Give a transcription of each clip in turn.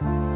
you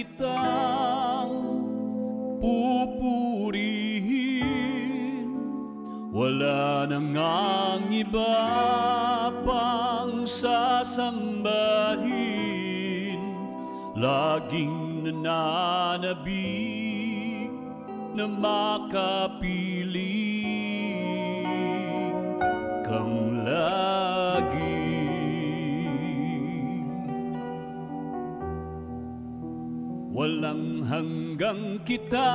kitang pupurihin. Wala nang ang iba pang sasambahin. Laging nananabik na makapit kita.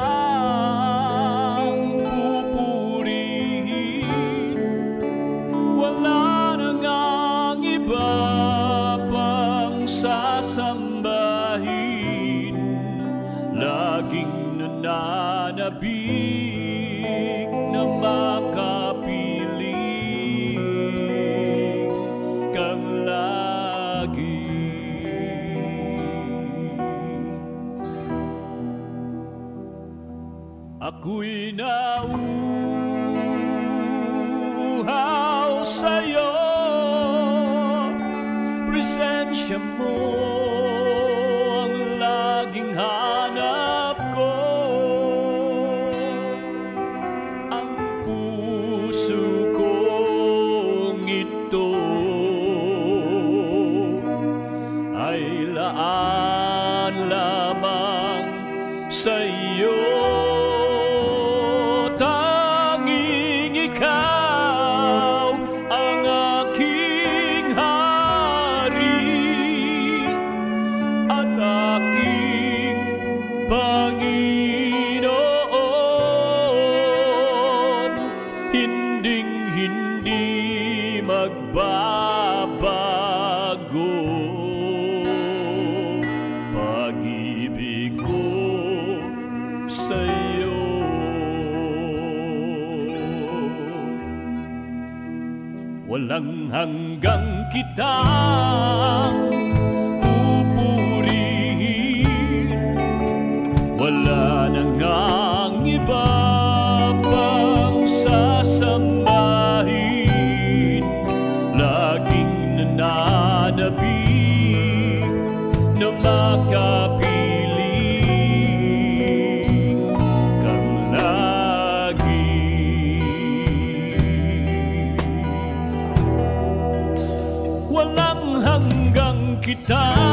wannabe na makapiling kang lagi. Walang hanggang kita.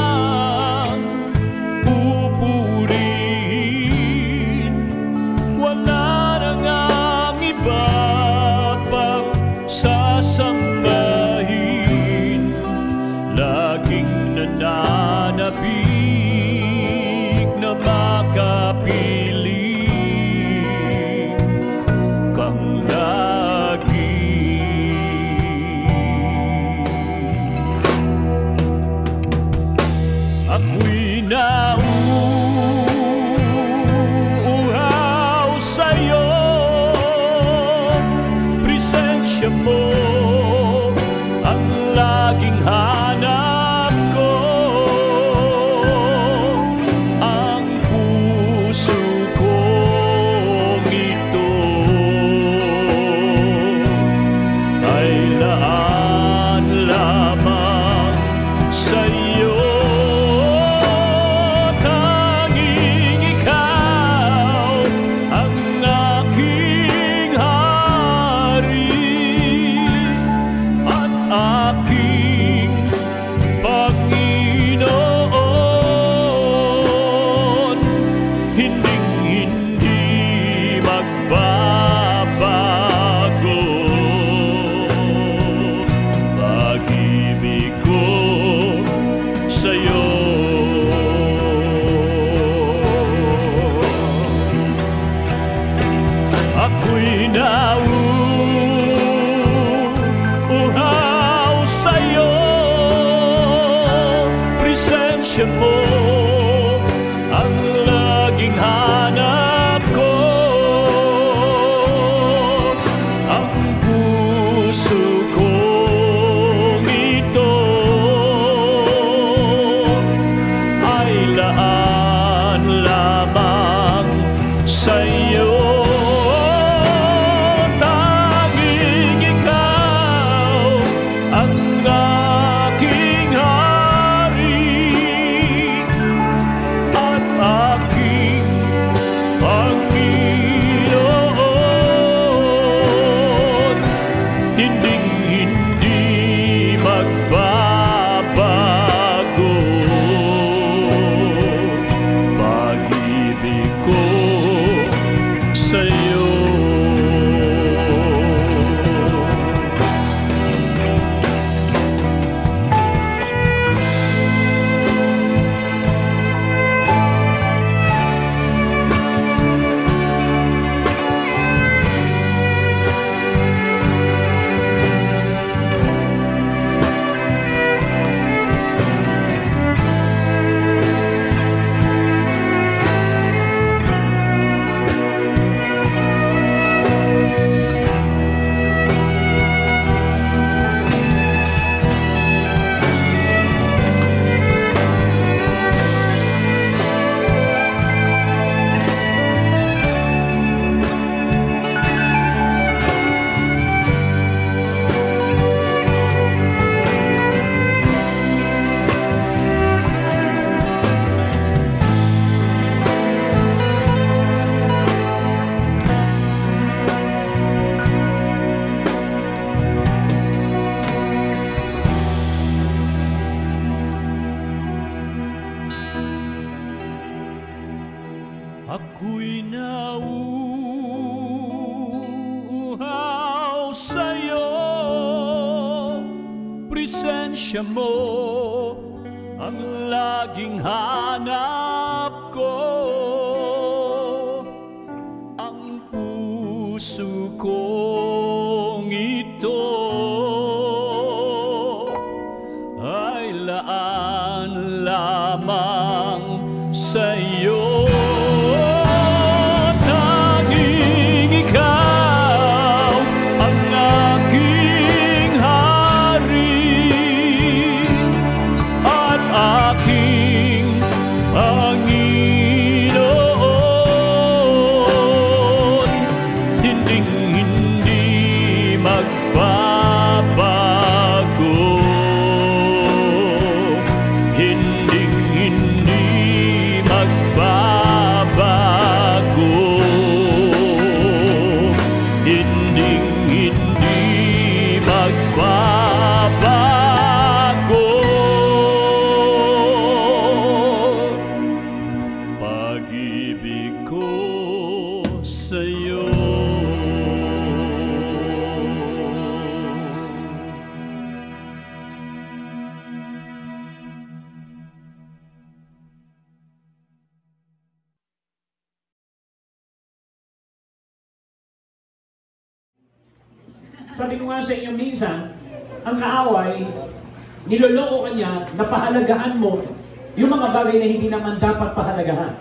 Sabi ko nga sa inyo minsan, ang kaaway, niloloko ka niya na pahalagahan mo yung mga bagay na hindi naman dapat pahalagahan.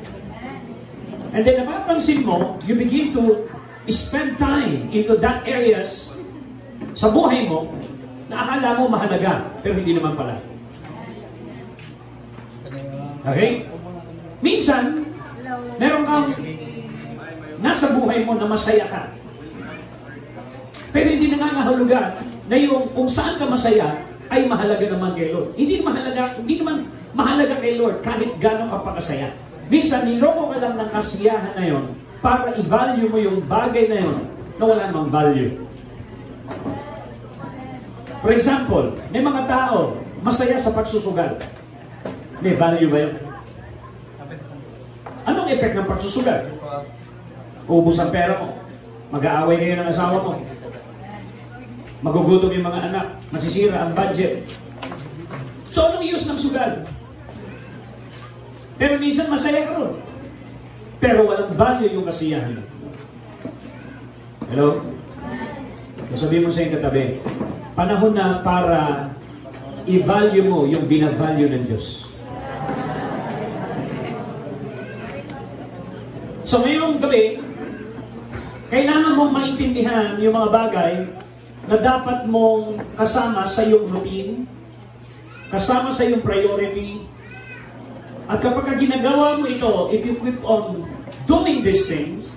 And then napapansin mo, you begin to spend time into that areas sa buhay mo na akala mo mahalaga, pero hindi naman pala. Okay? Minsan, meron kang nasa buhay mo na masaya ka. Pero hindi nangangahulugan na yung kung saan ka masaya ay mahalaga naman kay Lord. Hindi mahalaga, hindi naman mahalaga kay Lord kahit gano'n ka pakasaya. Minsan, niloko ka lang ng kasiyahan na yon para i-value mo yung bagay na yon na wala namang value. For example, may mga tao masaya sa pagsusugal. May value ba yun? Anong effect ng pagsusugal? Ubus ang pera mo. Mag-aaway kayo ng asawa mo. Magugutom yung mga anak. Masisira ang budget. So, anong use ng sugal? Pero minsan masaya ka ron. Pero walang value yung kasiyahan. Hello? Sabihin mo sa iyong katabi, panahon na para i-value mo yung binavalue ng Diyos. So ngayong gabi, kailangan mong maintindihan yung mga bagay na dapat mong kasama sa iyong routine, kasama sa iyong priority. At kapag ka ginagawa mo ito, if you keep on doing these things,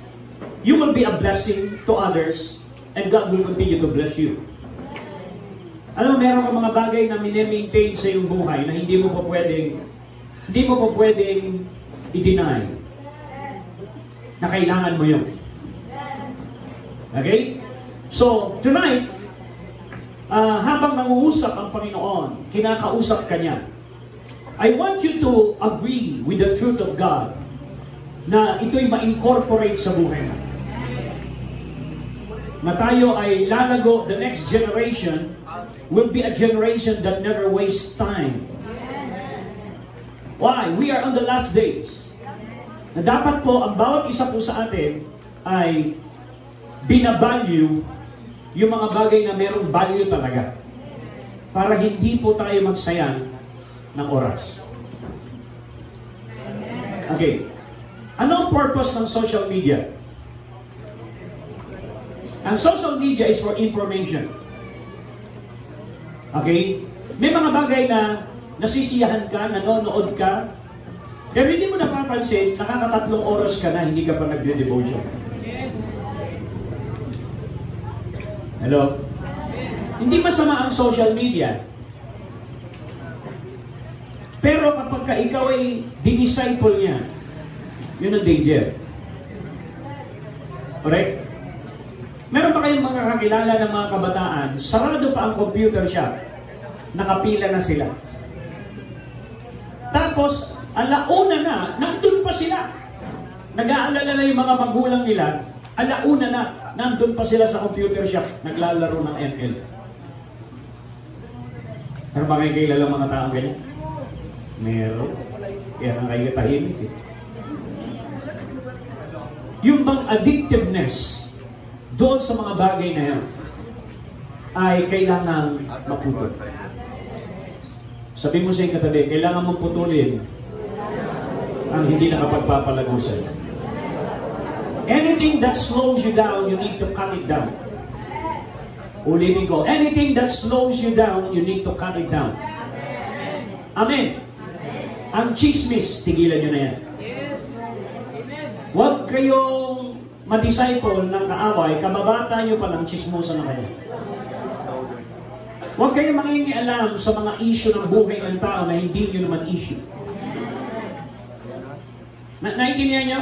you will be a blessing to others and God will continue to bless you. Alam mo, meron mga bagay na minemaintain sa iyong buhay na hindi mo pa pwedeng hindi mo pa pwedeng i-deny na kailangan mo yun. Okay? So, tonight, ah, habang nanguusap ang Panginoon, kinakausap ka niya, I want you to agree with the truth of God na ito'y ma-incorporate sa buhay mo. Na tayo ay lalago, the next generation will be a generation that never wastes time. Why? We are on the last days. Na dapat po, ang bawat isa po sa atin ay binavalue yung mga bagay na merong value talaga. Para hindi po tayo magsayang ng oras. Okay. Ano ang purpose ng social media? Ang social media is for information. Okay? May mga bagay na nasisiyahan ka, nanonood ka, pero hindi mo napapansin, nakakatatlong oras ka na, hindi ka pa nagde-devotion. Hello? Hindi masama ang social media. Pero kapag ka ikaw ay dinisciple niya, yun ang danger. Correct? Meron ba kayong mga kakilala ng mga kabataan, sarado pa ang computer shop, nakapila na sila. Tapos, alauna na, nandun pa sila. nag-aalala na yung mga magulang nila, alauna na, nandun pa sila sa computer shop, naglalaro ng ML. Ano ba kayo kilala mga taong ganyan? Meron. Kaya nga kayo tahimik eh. Yung bang addictiveness doon sa mga bagay na yan ay kailangan maputol. Sabi mo sa katabi, kailangan mong putulin ang hindi nakapagpapalago sa iyo. Anything that slows you down, you need to cut it down. Ulitin ko, anything that slows you down, you need to cut it down. Amen. Ang chismis, tigilan nyo na yan. Huwag kayong madisciple ng kaaway, kababata nyo pa lang chismosa na kayo. Huwag kayong mangingialam sa mga issue ng buhay ng tao na hindi nyo naman issue. Na naiintindihan niyo?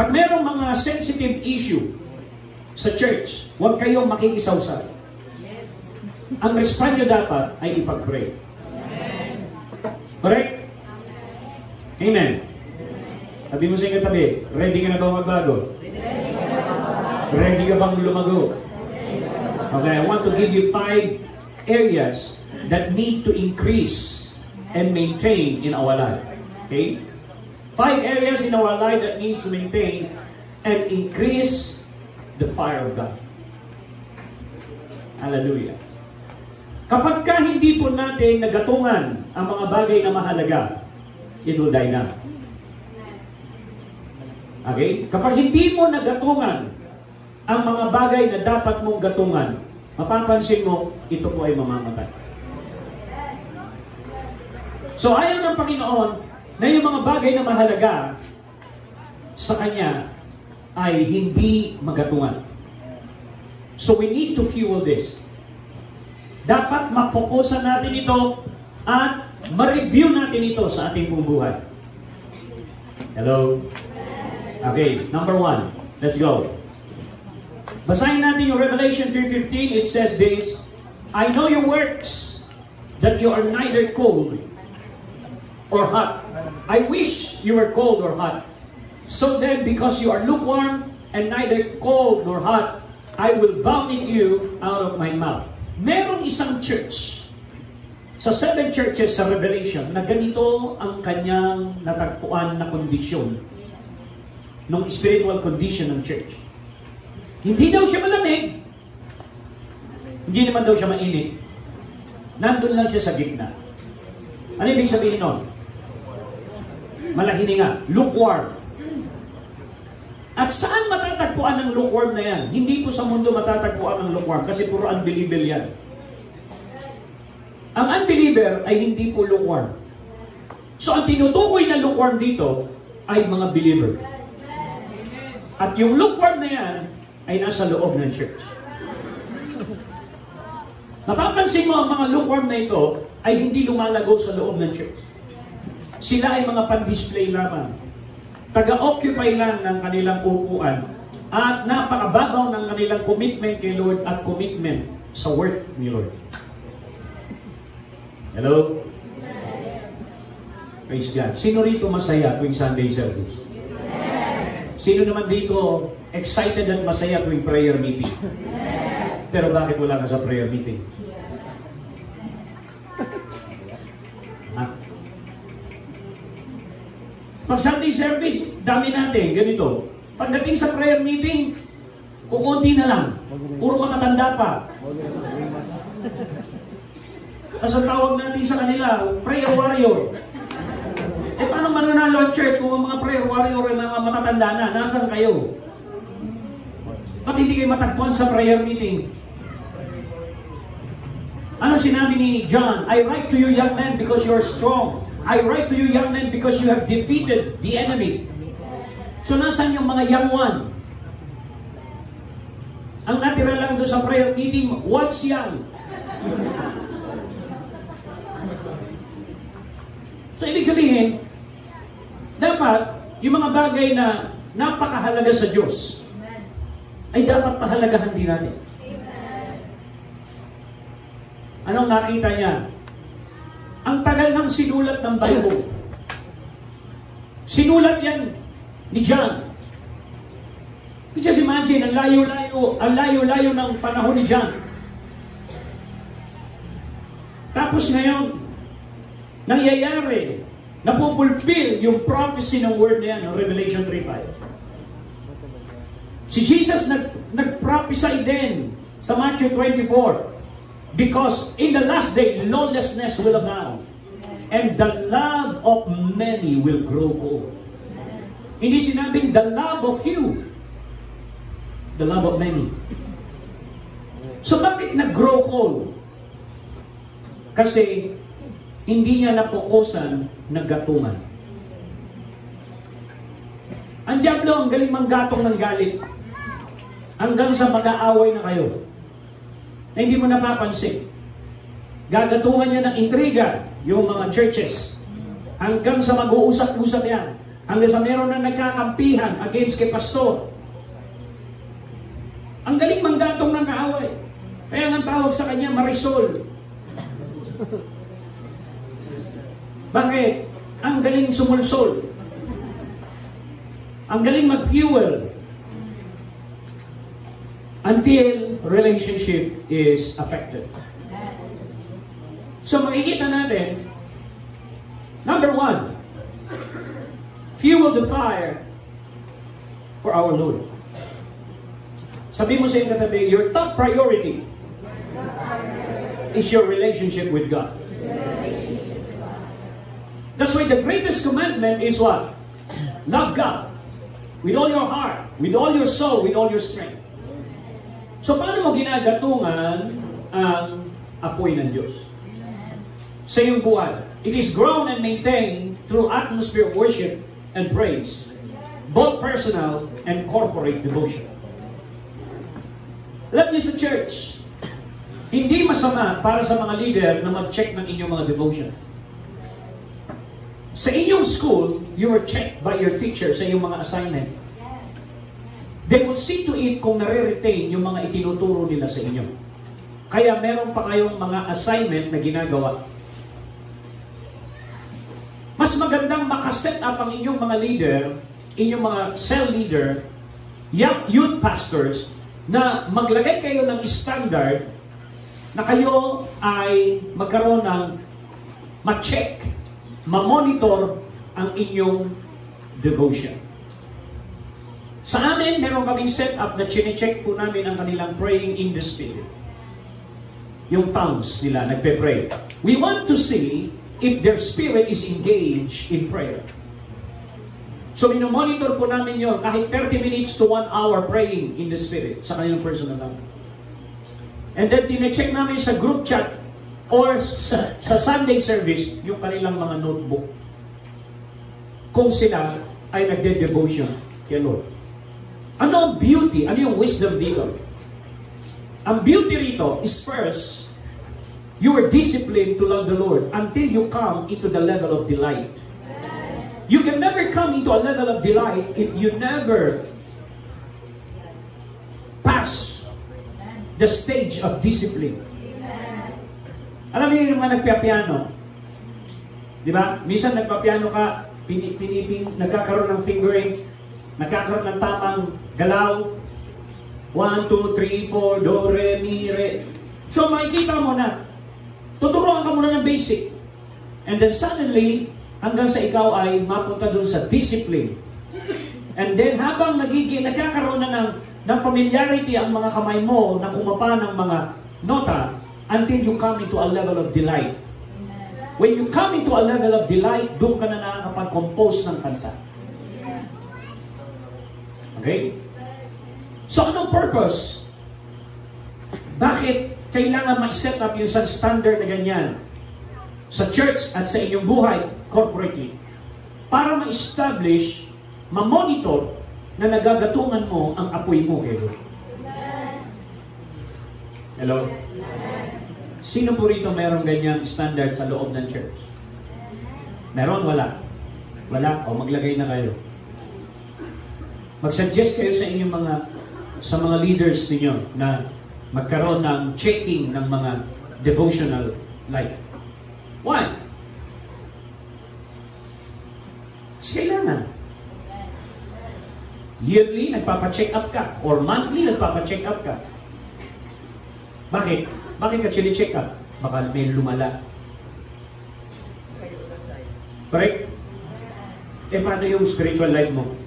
Pag merong mga sensitive issue sa church, huwag kayong makikisawsay. Ang response nyo dapat ay ipag-pray. Correct? Amen. Sabi mo sa iyong katabi, ready ka na ba magbago? Ready ka bang lumago? Okay, I want to give you five areas that need to increase and maintain in our life. Okay? Five areas in our life that needs to maintain and increase the fire of God. Hallelujah. Kapag ka hindi po natin nagatungan ang mga bagay na mahalaga, it will die na. Okay? Kapag hindi mo nagatungan ang mga bagay na dapat mong gatungan, mapapansin mo, ito po ay mamamatay. So ayaw ng Panginoon na yung mga bagay na mahalaga sa Kanya ay hindi magatungan. So we need to fuel this. Dapat mapokusan natin ito at ma-review natin ito sa ating buhay. Hello? Okay, number one. Let's go. Basahin natin yung Revelation 3.15. It says this, I know your works, that you are neither cold or hot. I wish you were cold or hot. So then, because you are lukewarm and neither cold nor hot, I will vomit you out of my mouth. Merong isang church sa seven churches sa Revelation na ganito ang kanyang natagpuan na kondisyon ng spiritual condition ng church. Hindi daw siya malamig. Hindi naman daw siya mainit. Nandun lang siya sa gitna. Ano ibig sabihin nun? Malahininga. Lukewarm. At saan matatagpuan ng lukewarm na yan? Hindi po sa mundo matatagpuan ng lukewarm kasi puro unbeliever yan. Ang unbeliever ay hindi po lukewarm. So ang tinutukoy na lukewarm dito ay mga believer. At yung lukewarm na yan ay nasa loob ng church. Napapansin mo ang mga lukewarm na ito ay hindi lumalago sa loob ng church. Sila ay mga pan-display lamang. Taga-occupy lang ng kanilang upuan at napakababaw ng kanilang commitment kay Lord at commitment sa work ni Lord. Hello? Praise God. Sino rito masaya tuwing Sunday service? Sino naman dito excited at masaya tuwing prayer meeting? Pero bakit wala ka sa prayer meeting? Pag Sunday service, dami natin, ganito. Pagdating sa prayer meeting, kukunti na lang. Puro matatanda pa. Tapos ang tawag natin sa kanila, prayer warrior. Eh paano mananalo ang church kung ang mga prayer warrior ay mga matatanda na? Nasaan kayo? Ba't hindi kayo matagpuan sa prayer meeting? Ano sinabi ni John? I write to you young men because you are strong. I write to you young men because you have defeated the enemy. So nasan yung mga young one? Ang natira lang doon sa prayer meeting, what's young? So ibig sabihin, dapat yung mga bagay na napakahalaga sa Diyos ay dapat pahalagahan din natin. Anong nakita niya? Ang tagal ng sinulat ng Bible. Sinulat yan ni John. You just imagine, ang layo-layo, ang layo-layo ng panahon ni John. Tapos ngayon, nangyayari, napupulfill yung prophecy ng word na yan, ng Revelation 3.5. Si Jesus nag, nag-prophesy din sa Matthew 24, Because in the last day, lawlessness will abound, and the love of many will grow cold. Hindi sinabing the love of few, the love of many. So bakit nag-grow cold? Kasi hindi niya napukusan naggatungan. Ang Diablo ang galing manggatong ng galit hanggang sa mag-aaway na kayo na hindi mo napapansin. Gagatungan niya ng intriga yung mga churches hanggang sa mag-uusap-usap yan hanggang sa meron na nagkakampihan against kay pastor. Ang galing manggatong ng kaaway. Kaya ang tawag sa kanya, Marisol. Bakit? Ang galing sumulsol. Ang galing mag-fuel. Until relationship is affected. So makikita natin, number one, fuel the fire for our Lord. Sabi mo sa iyong katabi, your top priority is your relationship with God. That's why the greatest commandment is what? Love God with all your heart, with all your soul, with all your strength. So paano mo ginagatungan ang apoy ng Diyos? Sa iyong buhay. It is grown and maintained through atmosphere of worship and praise, both personal and corporate devotion. Let me sa church, hindi masama para sa mga leader na mag-check ng inyong mga devotion. Sa inyong school, you were checked by your teacher sa iyong mga assignment. They will see to it kung nare-retain yung mga itinuturo nila sa inyo. Kaya meron pa kayong mga assignment na ginagawa. Mas magandang makaset up ang inyong mga leader, inyong mga cell leader, young youth pastors, na maglagay kayo ng standard na kayo ay magkaroon ng ma-check, ma-monitor ang inyong devotion. Sa amin, meron kaming setup na chine-check po namin ang kanilang praying in the Spirit. Yung tongues nila, nagpe-pray. We want to see if their spirit is engaged in prayer. So, minomonitor po namin yon kahit 30 minutes to 1 hour praying in the Spirit sa kanilang personal life. And then, tine-check namin sa group chat or sa, sa Sunday service yung kanilang mga notebook. Kung sila ay nagde-devotion kay Lord. Ano ang beauty? Ano yung wisdom dito? Ang beauty rito is first, you are disciplined to love the Lord until you come into the level of delight. You can never come into a level of delight if you never pass the stage of discipline. Alam niyo yung mga nagpiapiano? Di ba? Minsan nagpapiano ka, pini, nagkakaroon ng fingering, nagkakaroon ng tamang galaw. 1, 2, 3, 4, do, re, mi, re. So makikita mo na, tuturuan ka muna ng basic. And then suddenly, hanggang sa ikaw ay mapunta doon sa discipline. And then habang nagiging, nagkakaroon na ng, ng familiarity ang mga kamay mo na kumapa ng mga nota until you come into a level of delight. When you come into a level of delight, doon ka na nakakapag-compose ng kanta. Okay? So anong purpose? Bakit kailangan mag-set up yung isang standard na ganyan sa church at sa inyong buhay corporately? Para ma-establish, ma-monitor na nagagatungan mo ang apoy mo Lord. Hello? Sino po rito mayroong ganyang standard sa loob ng church? Meron? Wala? Wala? O maglagay na kayo. Mag-suggest kayo sa inyong mga sa mga leaders ninyo na magkaroon ng checking ng mga devotional life. Why? Kailangan. Yearly, nagpapacheck up ka. Or monthly, nagpapacheck up ka. Bakit? Bakit ka chine-check up? Baka may lumala. Correct? Eh, paano yung spiritual life mo?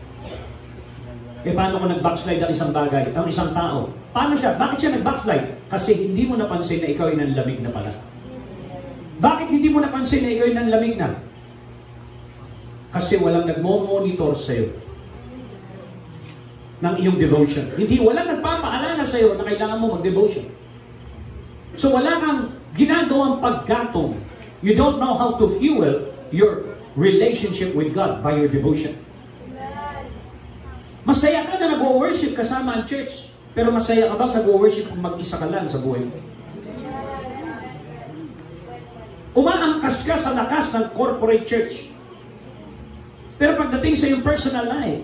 Eh, paano kung nag-backslide ang isang bagay, ang isang tao? Paano siya? Bakit siya nag-backslide? Kasi hindi mo napansin na ikaw ay nanlamig na pala. Bakit hindi mo napansin na ikaw ay nanlamig na? Kasi walang nagmo-monitor sa'yo ng iyong devotion. Hindi, walang nagpapaalala sa'yo na kailangan mo mag-devotion. So wala kang ginagawang paggatong. You don't know how to fuel your relationship with God by your devotion. Masaya ka na nag-worship kasama ang church. Pero masaya ka bang nag-worship kung mag-isa ka lang sa buhay mo? Umaangkas ka sa lakas ng corporate church. Pero pagdating sa iyong personal life,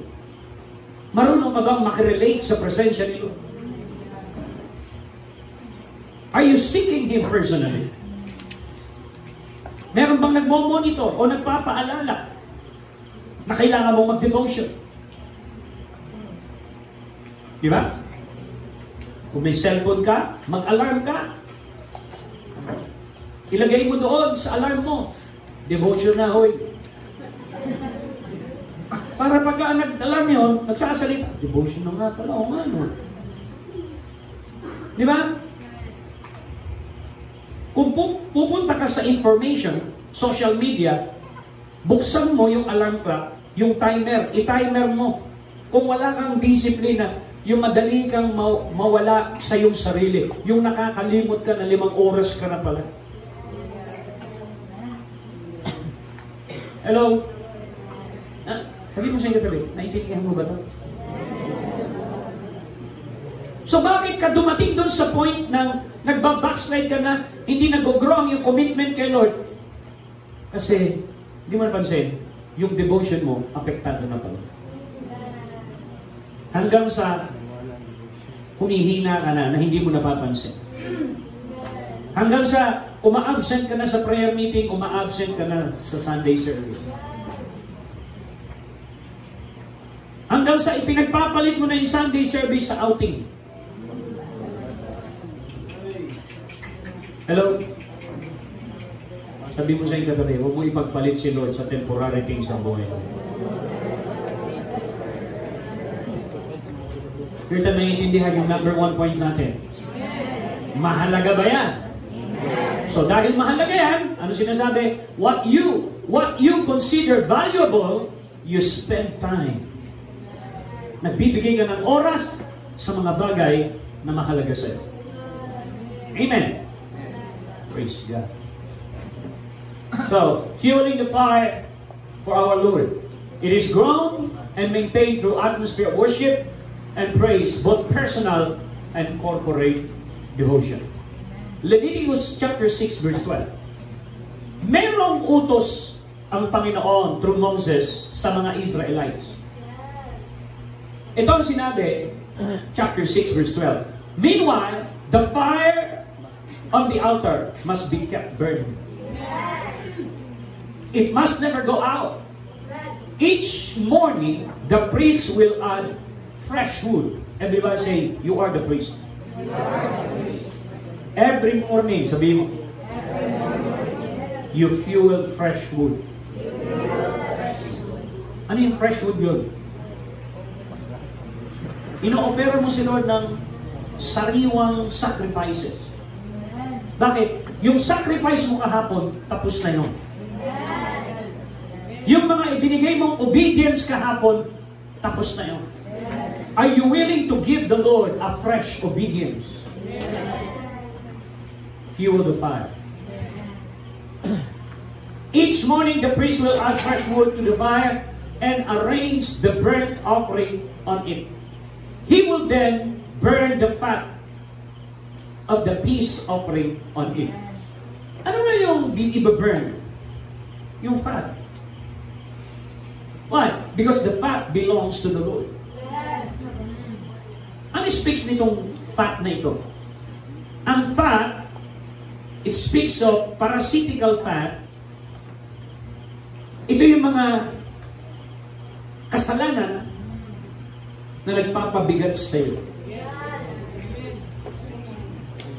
marunong ka bang makirelate sa presensya ni Lord? Are you seeking Him personally? Meron bang nagmo-monitor o nagpapaalala na kailangan mong mag-devotion? Di ba? Kung may cellphone ka, mag-alarm ka. Ilagay mo doon sa alarm mo. Devotion na, hoy. Para pagka nag-alarm yun, nagsasalita, devotion na nga pala, o nga, no? Di ba? Kung pu- pupunta ka sa information, social media, buksan mo yung alarm clock, yung timer, i-timer mo. Kung wala kang disiplina, yung madali kang ma- mawala sa iyong sarili, yung nakakalimot ka na limang oras ka na pala. Hello? Ah, sabi mo sa inyo katabi, naiintindihan mo ba ito? So bakit ka dumating doon sa point ng nagbabackslide ka na hindi nag-grow yung commitment kay Lord? Kasi, hindi mo napansin, yung devotion mo, apektado na pala. Hanggang sa humihina ka na na hindi mo napapansin. Hanggang sa uma-absent ka na sa prayer meeting, uma-absent ka na sa Sunday service. Hanggang sa ipinagpapalit mo na yung Sunday service sa outing. Hello? Sabi mo sa yung katabi, huwag mo ipagpalit si Lord sa temporary things ng buhay. Pero ito naiintindihan yung number one points natin. Mahalaga ba yan? So dahil mahalaga yan, ano sinasabi? What you, what you consider valuable, you spend time. Nagbibigay ka ng oras sa mga bagay na mahalaga sa iyo. Amen. Praise God. So, fueling the fire for our Lord. It is grown and maintained through atmosphere worship and praise, both personal and corporate devotion. Leviticus chapter 6 verse 12. Merong utos ang Panginoon through Moses sa mga Israelites. Ito ang sinabi, chapter 6 verse 12. Meanwhile, the fire on the altar must be kept burning. It must never go out. Each morning, the priest will add fresh wood. Everybody say, you are the priest. Every morning, sabi mo, you fuel fresh wood. Ano yung fresh wood yun? Ino-opera mo si Lord ng sariwang sacrifices. Bakit? Yung sacrifice mo kahapon, tapos na yun. Yung mga ibinigay mong obedience kahapon, tapos na yun. Are you willing to give the Lord a fresh obedience? Fuel the fire. Each morning the priest will add fresh wood to the fire and arrange the burnt offering on it. He will then burn the fat of the peace offering on it. Ano na yung i-burn? Yung fat. Why? Because the fat belongs to the Lord. Ano speaks nitong fat na ito? Ang fat, it speaks of parasitical fat. Ito yung mga kasalanan na nagpapabigat sa iyo.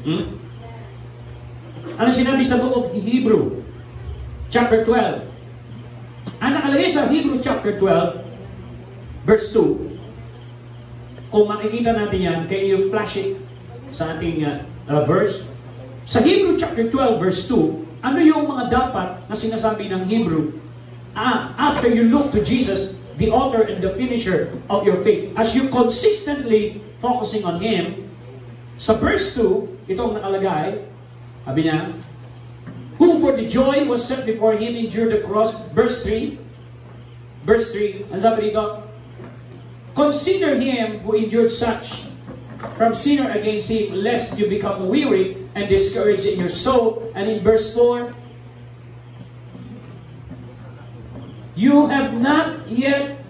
Hmm? Ano sinabi sa book of Hebrew? Chapter 12. Ang nakalagay sa Hebrew chapter 12, verse 2. Kung makikita natin yan, can you flash it sa ating uh, uh, verse? Sa Hebrew chapter 12, verse 2, ano yung mga dapat na sinasabi ng Hebrew ah, after you look to Jesus, the author and the finisher of your faith. As you consistently focusing on Him, sa verse 2, itong nakalagay, sabi niya, Who for the joy was set before Him endured the cross. Verse 3, verse 3, ang sabi dito, Consider Him who endured such from sinner against Him, lest you become weary and discouraged in your soul. And in verse 4, You have not yet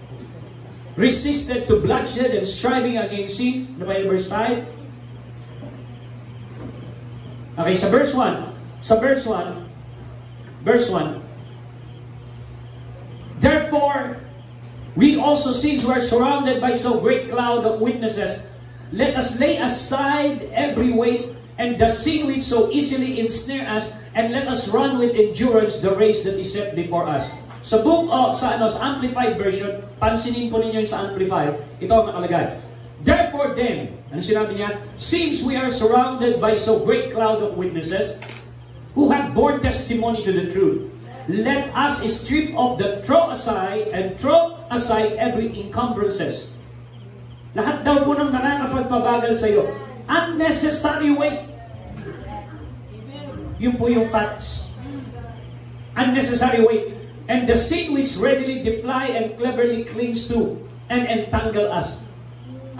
resisted to bloodshed and striving against sin. Ano ba verse 5? Okay, sa verse 1. Sa verse 1. Verse 1. Therefore, we also since we're surrounded by so great cloud of witnesses, let us lay aside every weight and the sin which so easily ensnare us, and let us run with endurance the race that is set before us. Sa book o sa ano sa amplified version, pansinin po ninyo sa amplified, ito ang nakalagay. Therefore then, ano sinabi niya? Since we are surrounded by so great cloud of witnesses who have borne testimony to the truth, let us strip off the throw aside and throw aside every encumbrances. Lahat daw po ng nakakapagpabagal sa iyo. Unnecessary weight. Yun po yung facts. Unnecessary weight and the sin which readily defly and cleverly clings to and entangle us.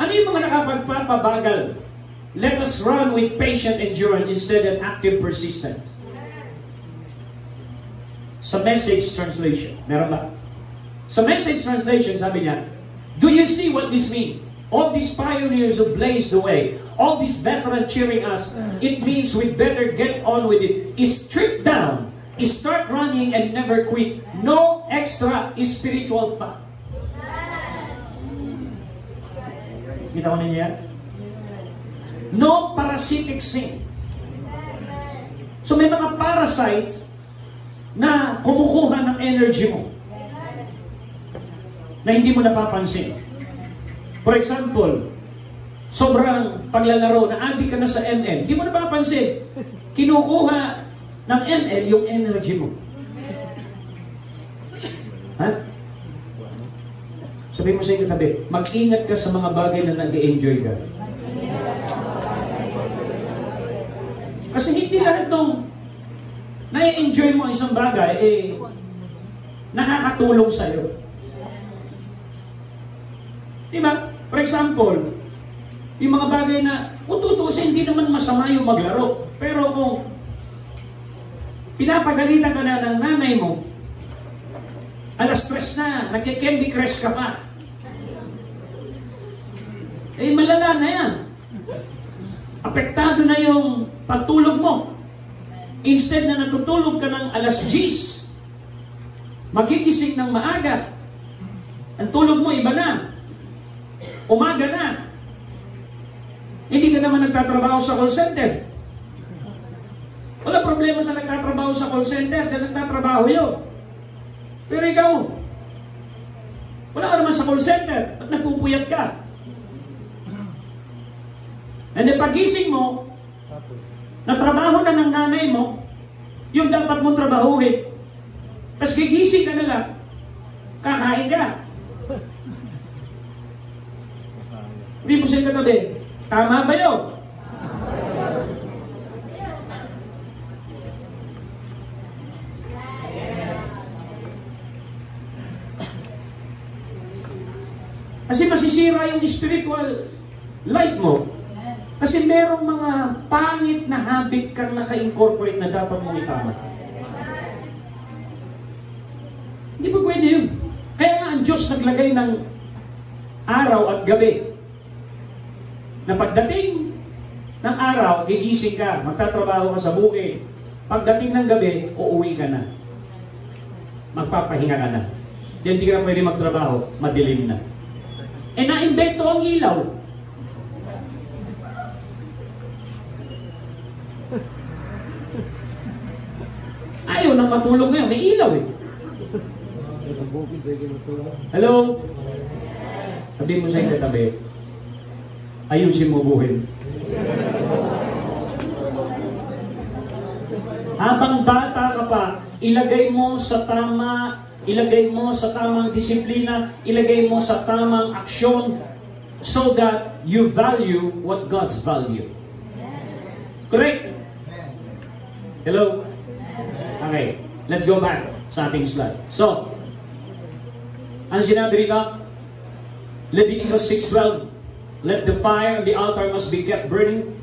Ano yung mga nakapagpapabagal? Let us run with patient endurance instead of active persistence. Sa message translation, meron ba? Sa message translation, sabi niya, Do you see what this means? All these pioneers who blazed the way, all these veterans cheering us, it means we better get on with it. Strip down Start running and never quit. No extra spiritual fat. Kita ko ninyo yan? No parasitic sin. So may mga parasites na kumukuha ng energy mo na hindi mo napapansin. For example, sobrang paglalaro na adik ka na sa ML, hindi mo napapansin. Kinukuha ng ML yung energy mo. Ha? Sabi mo sa inyo tabi, mag-ingat ka sa mga bagay na nag-enjoy ka. Kasi hindi lahat nung na-enjoy mo isang bagay, eh, nakakatulong sa'yo. Diba? For example, yung mga bagay na, kung tutusin, hindi naman masama yung maglaro. Pero kung Pinapagalitan ka na ng nanay mo. Alas stress na, nagkikendy crush ka pa. Eh, malala na yan. Apektado na yung pagtulog mo. Instead na natutulog ka ng alas 10, magigising ng maaga. Ang tulog mo iba na. Umaga na. Hindi ka naman nagtatrabaho sa call center. Wala problema sa nagtatrabaho sa call center dahil nagtatrabaho yun. Pero ikaw, wala ka naman sa call center at nagpupuyat ka. And then pagising mo, na trabaho na ng nanay mo, yung dapat mong trabahuhin. Tapos gigising ka na lang, kakain ka. Hindi mo siya katabi, tama ba yun? Kasi masisira yung spiritual life mo. Kasi merong mga pangit na habit kang naka-incorporate na dapat mong itama. Hindi pa pwede yun. Kaya nga ang Diyos naglagay ng araw at gabi. Na pagdating ng araw, gigising ka, magtatrabaho ka sa bukid. Pagdating ng gabi, uuwi ka na. Magpapahinga ka na. Diyan hindi ka pwede magtrabaho, madilim na. Eh na-invento ang ilaw. Nang matulog ngayon, may ilaw eh. Hello? Sabi mo sa yung katabi, ayusin mo buhin. Habang bata ka pa, ilagay mo sa tama, ilagay mo sa tamang disiplina, ilagay mo sa tamang aksyon so that you value what God's value. Correct? Hello? Okay, let's go back sa ating slide. So, ano sinabi rito? Leviticus 6.12 Let the fire on the altar must be kept burning.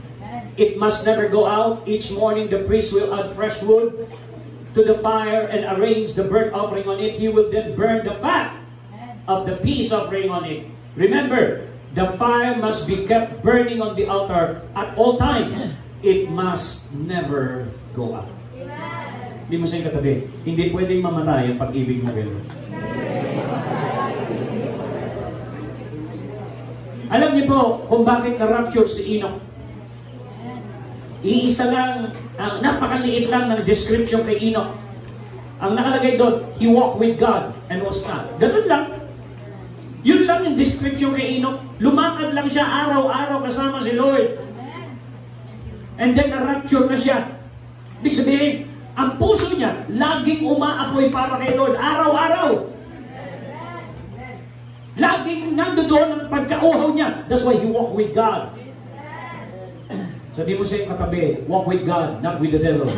It must never go out. Each morning the priest will add fresh wood to the fire and arrange the burnt offering on it. He will then burn the fat of the peace offering on it. Remember, the fire must be kept burning on the altar at all times. It must never go out. Hindi mo sa'yo katabi, hindi pwedeng mamatay ang pag-ibig na gano'n. Alam niyo po kung bakit na-rapture si Enoch? Iisa lang, ang napakaliit lang ng description kay Enoch. Ang nakalagay doon, he walked with God and was not. Ganun lang. Yun lang yung description kay Enoch. Lumakad lang siya araw-araw kasama si Lord. And then na-rapture na siya. Ibig sabihin, ang puso niya, laging umaapoy para kay Lord, araw-araw. Laging nandoon ang pagkauhaw niya. That's why he walked with God. Sabi mo sa katabi, walk with God, not with the devil.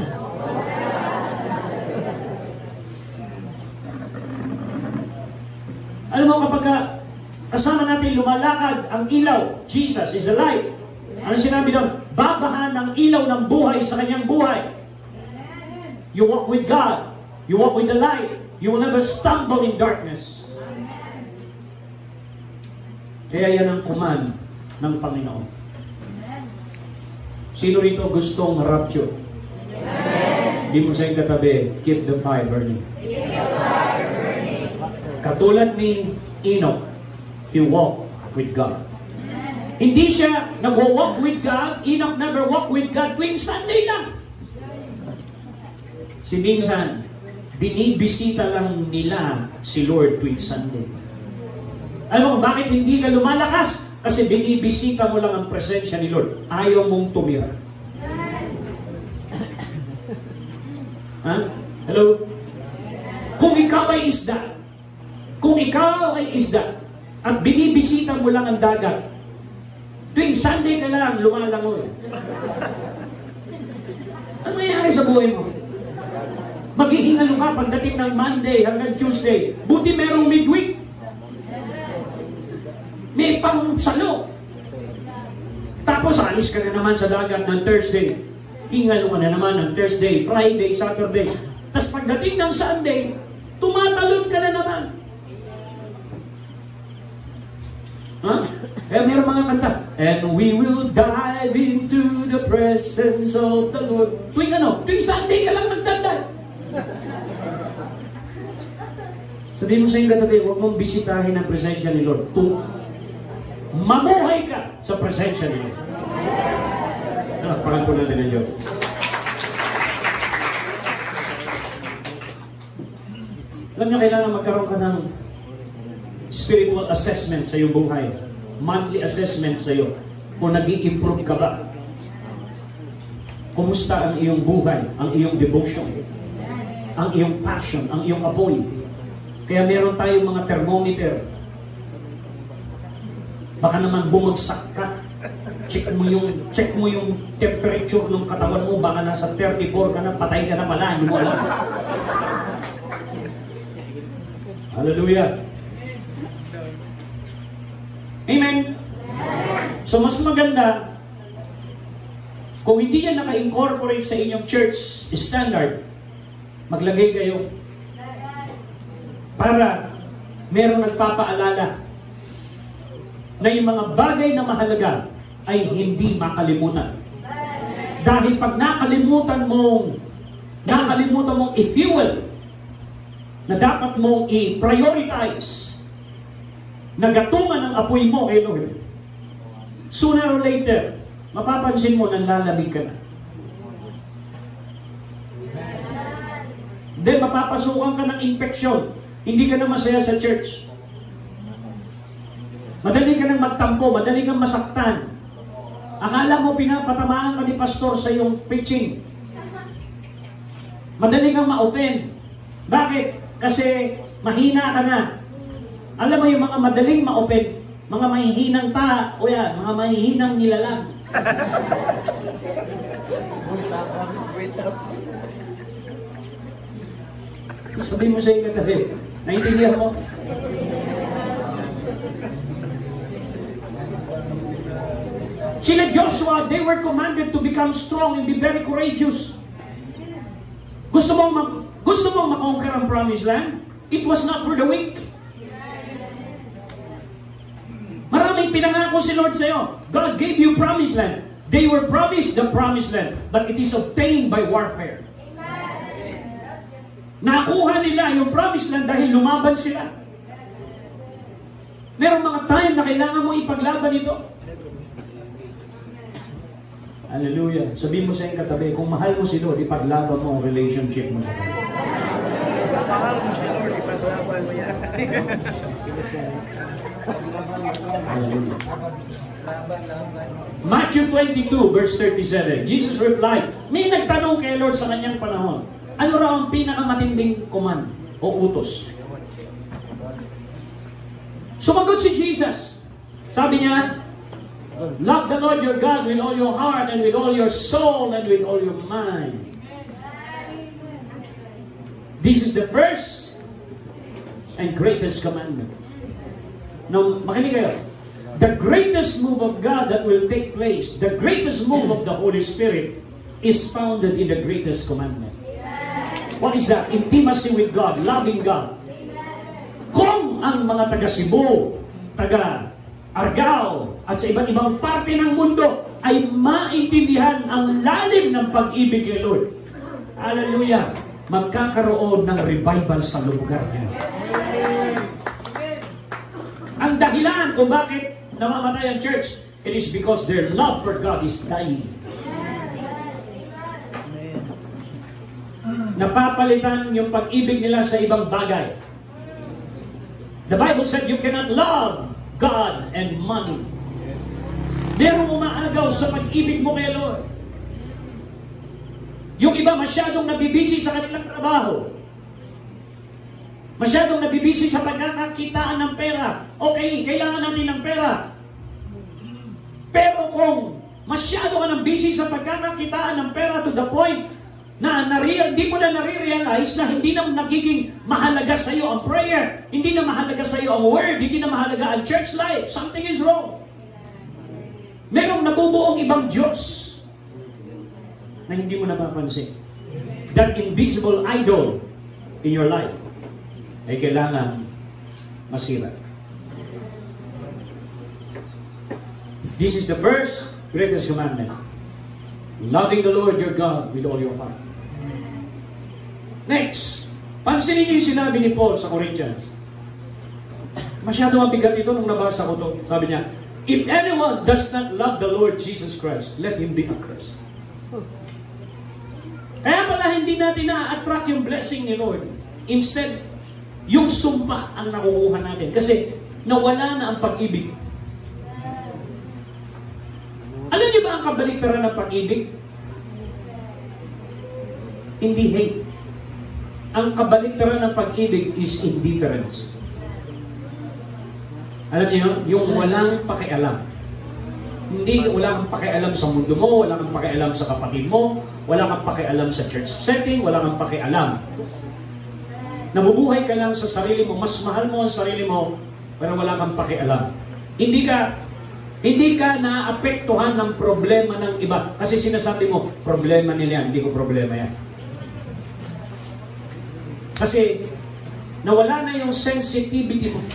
Alam mo kapag ka, kasama natin lumalakad ang ilaw, Jesus is the light. Ano sinabi doon? Babahan ng ilaw ng buhay sa kanyang buhay. You walk with God. You walk with the light. You will never stumble in darkness. Kaya yan ang command ng Panginoon. Sino rito gustong rapture? Di mo sa katabi, keep the fire burning. Katulad ni Enoch, he walked with God. Hindi siya nag-walk with God, Enoch never walk with God tuwing Sunday lang. Si minsan, binibisita lang nila si Lord tuwing Sunday. Alam mo, bakit hindi ka lumalakas? Kasi binibisita mo lang ang presensya ni Lord. Ayaw mong tumira. ha? Hello? Kung ikaw ay isda, kung ikaw ay isda, at binibisita mo lang ang dagat, tuwing Sunday ka lang, lumalangoy. Ano nangyayari sa buhay mo? Maghihingalo ka pagdating ng Monday hanggang Tuesday. Buti merong midweek. May pang salo. Tapos alis ka na naman sa dagat ng Thursday. Ingalo ka na naman ng Thursday, Friday, Saturday. Tapos pagdating ng Sunday, tumatalon ka na naman. Ha? Kaya meron mga kanta. And we will dive into the presence of the Lord. Tuwing ano? Tuwing Sunday ka lang nagdandal. Sabihin mo sa iyong katabi, huwag mong bisitahin ang presensya ni Lord. Tu mamuhay ka sa presensya ni Lord. Ah, pangan po natin ang. Alam niyo, kailangan magkaroon ka ng spiritual assessment sa iyong buhay. Monthly assessment sa iyo. Kung nag improve ka ba. Kumusta ang iyong buhay, ang iyong devotion, ang iyong passion, ang iyong apoy. Kaya meron tayong mga thermometer. Baka naman bumagsak ka. Check mo yung check mo yung temperature ng katawan mo, baka nasa 34 ka na, patay ka na pala, hindi mo alam. Hallelujah. Amen. So mas maganda kung hindi yan naka-incorporate sa inyong church standard, maglagay kayo para meron nagpapaalala na yung mga bagay na mahalaga ay hindi makalimutan. Dahil pag nakalimutan mong nakalimutan mong i-fuel na dapat mong i-prioritize na gatungan ng apoy mo kay Lord, sooner or later, mapapansin mo na lalamig ka na. Then mapapasukan ka ng infection. Hindi ka na masaya sa church. Madali ka nang magtampo, madali kang masaktan. Akala mo pinapatamaan ka ni pastor sa iyong preaching. Madali kang ma-offend. Bakit? Kasi mahina ka na. Alam mo yung mga madaling ma-offend, mga mahihinang ta, o yan, mga mahihinang nilalang. Sabi mo sa iyo katabi, naintindihan mo? Sila Joshua, they were commanded to become strong and be very courageous. Gusto mong mag, gusto mong makonquer ang promised land? It was not for the weak. Maraming pinangako si Lord sa iyo. God gave you promised land. They were promised the promised land, but it is obtained by warfare. Nakuha nila yung promised land dahil lumaban sila. Merong mga time na kailangan mo ipaglaban ito. Hallelujah. Sabihin mo sa iyong katabi, kung mahal mo si Lord, ipaglaban mo ang relationship mo sa Kanya. Mahal mo siya, Lord. Ipaglaban mo yan. Hallelujah. Matthew 22, verse 37. Jesus replied, may nagtanong kay Lord sa kanyang panahon, ano raw ang pinakamatinding command o utos? Sumagot si Jesus. Sabi niya, Love the Lord your God with all your heart and with all your soul and with all your mind. This is the first and greatest commandment. Now, makinig kayo. The greatest move of God that will take place, the greatest move of the Holy Spirit, is founded in the greatest commandment. What is that? Intimacy with God, loving God. Kung ang mga taga Cebu, taga Argao, at sa iba't ibang parte ng mundo ay maintindihan ang lalim ng pag-ibig kay Lord. Hallelujah! Magkakaroon ng revival sa lugar niya. Ang dahilan kung bakit namamatay ang church, it is because their love for God is dying. Napapalitan yung pag-ibig nila sa ibang bagay. The Bible said you cannot love God and money. Merong umaagaw sa pag-ibig mo kay Lord. Yung iba masyadong nabibisi sa kanilang trabaho. Masyadong nabibisi sa pagkakakitaan ng pera. Okay, kailangan natin ng pera. Pero kung masyado ka nang busy sa pagkakakitaan ng pera to the point na nare- hindi mo na nare-realize na hindi na nagiging mahalaga sa iyo ang prayer, hindi na mahalaga sa iyo ang word, hindi na mahalaga ang church life, something is wrong. Merong nabubuong ibang Diyos na hindi mo napapansin. That invisible idol in your life ay kailangan masira. This is the first greatest commandment. Loving the Lord your God with all your heart. Next, pansinin niyo yung sinabi ni Paul sa Corinthians. Masyado mabigat ito nung nabasa ko to. Sabi niya, If anyone does not love the Lord Jesus Christ, let him be accursed. Kaya pala hindi natin na-attract yung blessing ni Lord. Instead, yung sumpa ang nakukuha natin. Kasi nawala na ang pag-ibig. Alam niyo ba ang kabaliktaran ng pag-ibig? Hindi hate. Ang kabaliktaran ng pag-ibig is indifference. Alam niyo, yung walang pakialam. Hindi wala kang pakialam sa mundo mo, wala kang pakialam sa kapatid mo, wala kang pakialam sa church setting, wala kang pakialam. Nabubuhay ka lang sa sarili mo, mas mahal mo ang sarili mo, pero wala kang pakialam. Hindi ka hindi ka naapektuhan ng problema ng iba. Kasi sinasabi mo, problema nila yan, hindi ko problema yan. Kasi nawala na yung sensitivity mo.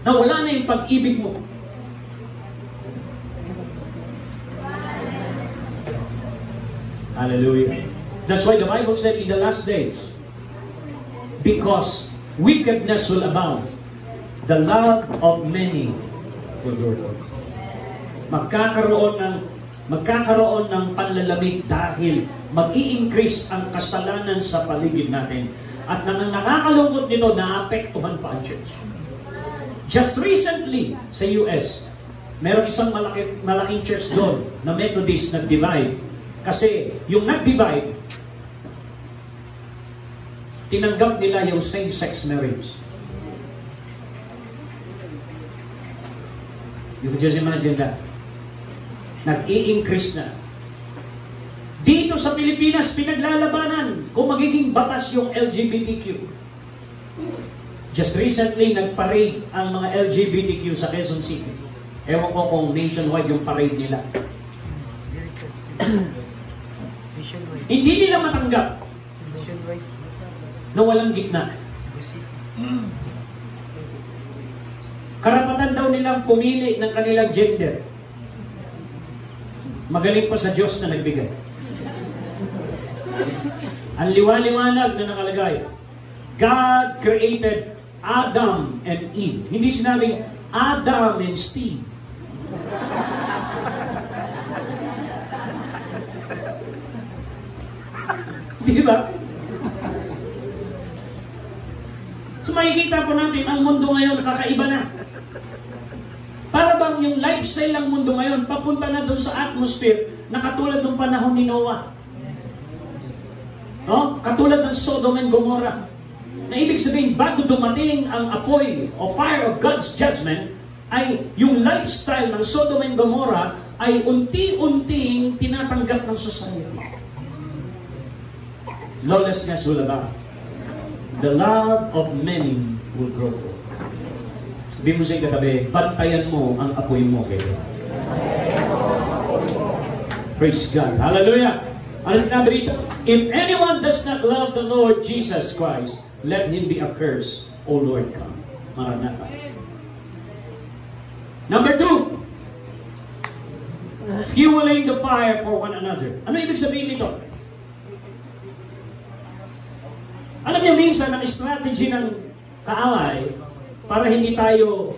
Nawala na yung pag-ibig mo. Hallelujah. That's why the Bible said in the last days, because wickedness will abound, the love of many will grow. Magkakaroon ng magkakaroon ng panlalamig dahil mag-i-increase ang kasalanan sa paligid natin. At nang nakakalungkot nito, naapektuhan pa ang church. Just recently, sa US, meron isang malaki, malaking church doon na Methodist nag-divide. Kasi yung nag-divide, tinanggap nila yung same-sex marriage. You can just imagine that. Nag-i-increase na. Dito sa Pilipinas, pinaglalabanan kung magiging batas yung LGBTQ. Just recently, nag-parade ang mga LGBTQ sa Quezon City. Ewan ko kung nationwide yung parade nila. Hindi nila matanggap na walang gitna. Karapatan daw nilang pumili ng kanilang gender. Magaling pa sa Diyos na nagbigay. Ang liwaliwanag na nakalagay, God created Adam and Eve. Hindi sinabing Adam and Steve. Di ba? So makikita po natin, ang mundo ngayon kakaiba na. Para bang yung lifestyle ng mundo ngayon, papunta na doon sa atmosphere na katulad ng panahon ni Noah. No? Katulad ng Sodom and Gomorrah. Na ibig sabihin, bago dumating ang apoy o fire of God's judgment, ay yung lifestyle ng Sodom and Gomorrah ay unti-unting tinatanggap ng society. Lawlessness will abound. The love of many will grow cold. Sabi mo sa katabi, bantayan mo ang apoy mo kayo. Praise God. Hallelujah. Ano sinabi rito? If anyone does not love the Lord Jesus Christ, let him be accursed, O Lord, come. Maranatha. Number two, fueling the fire for one another. Ano ibig sabihin nito? Alam niyo minsan ang strategy ng kaaway para hindi tayo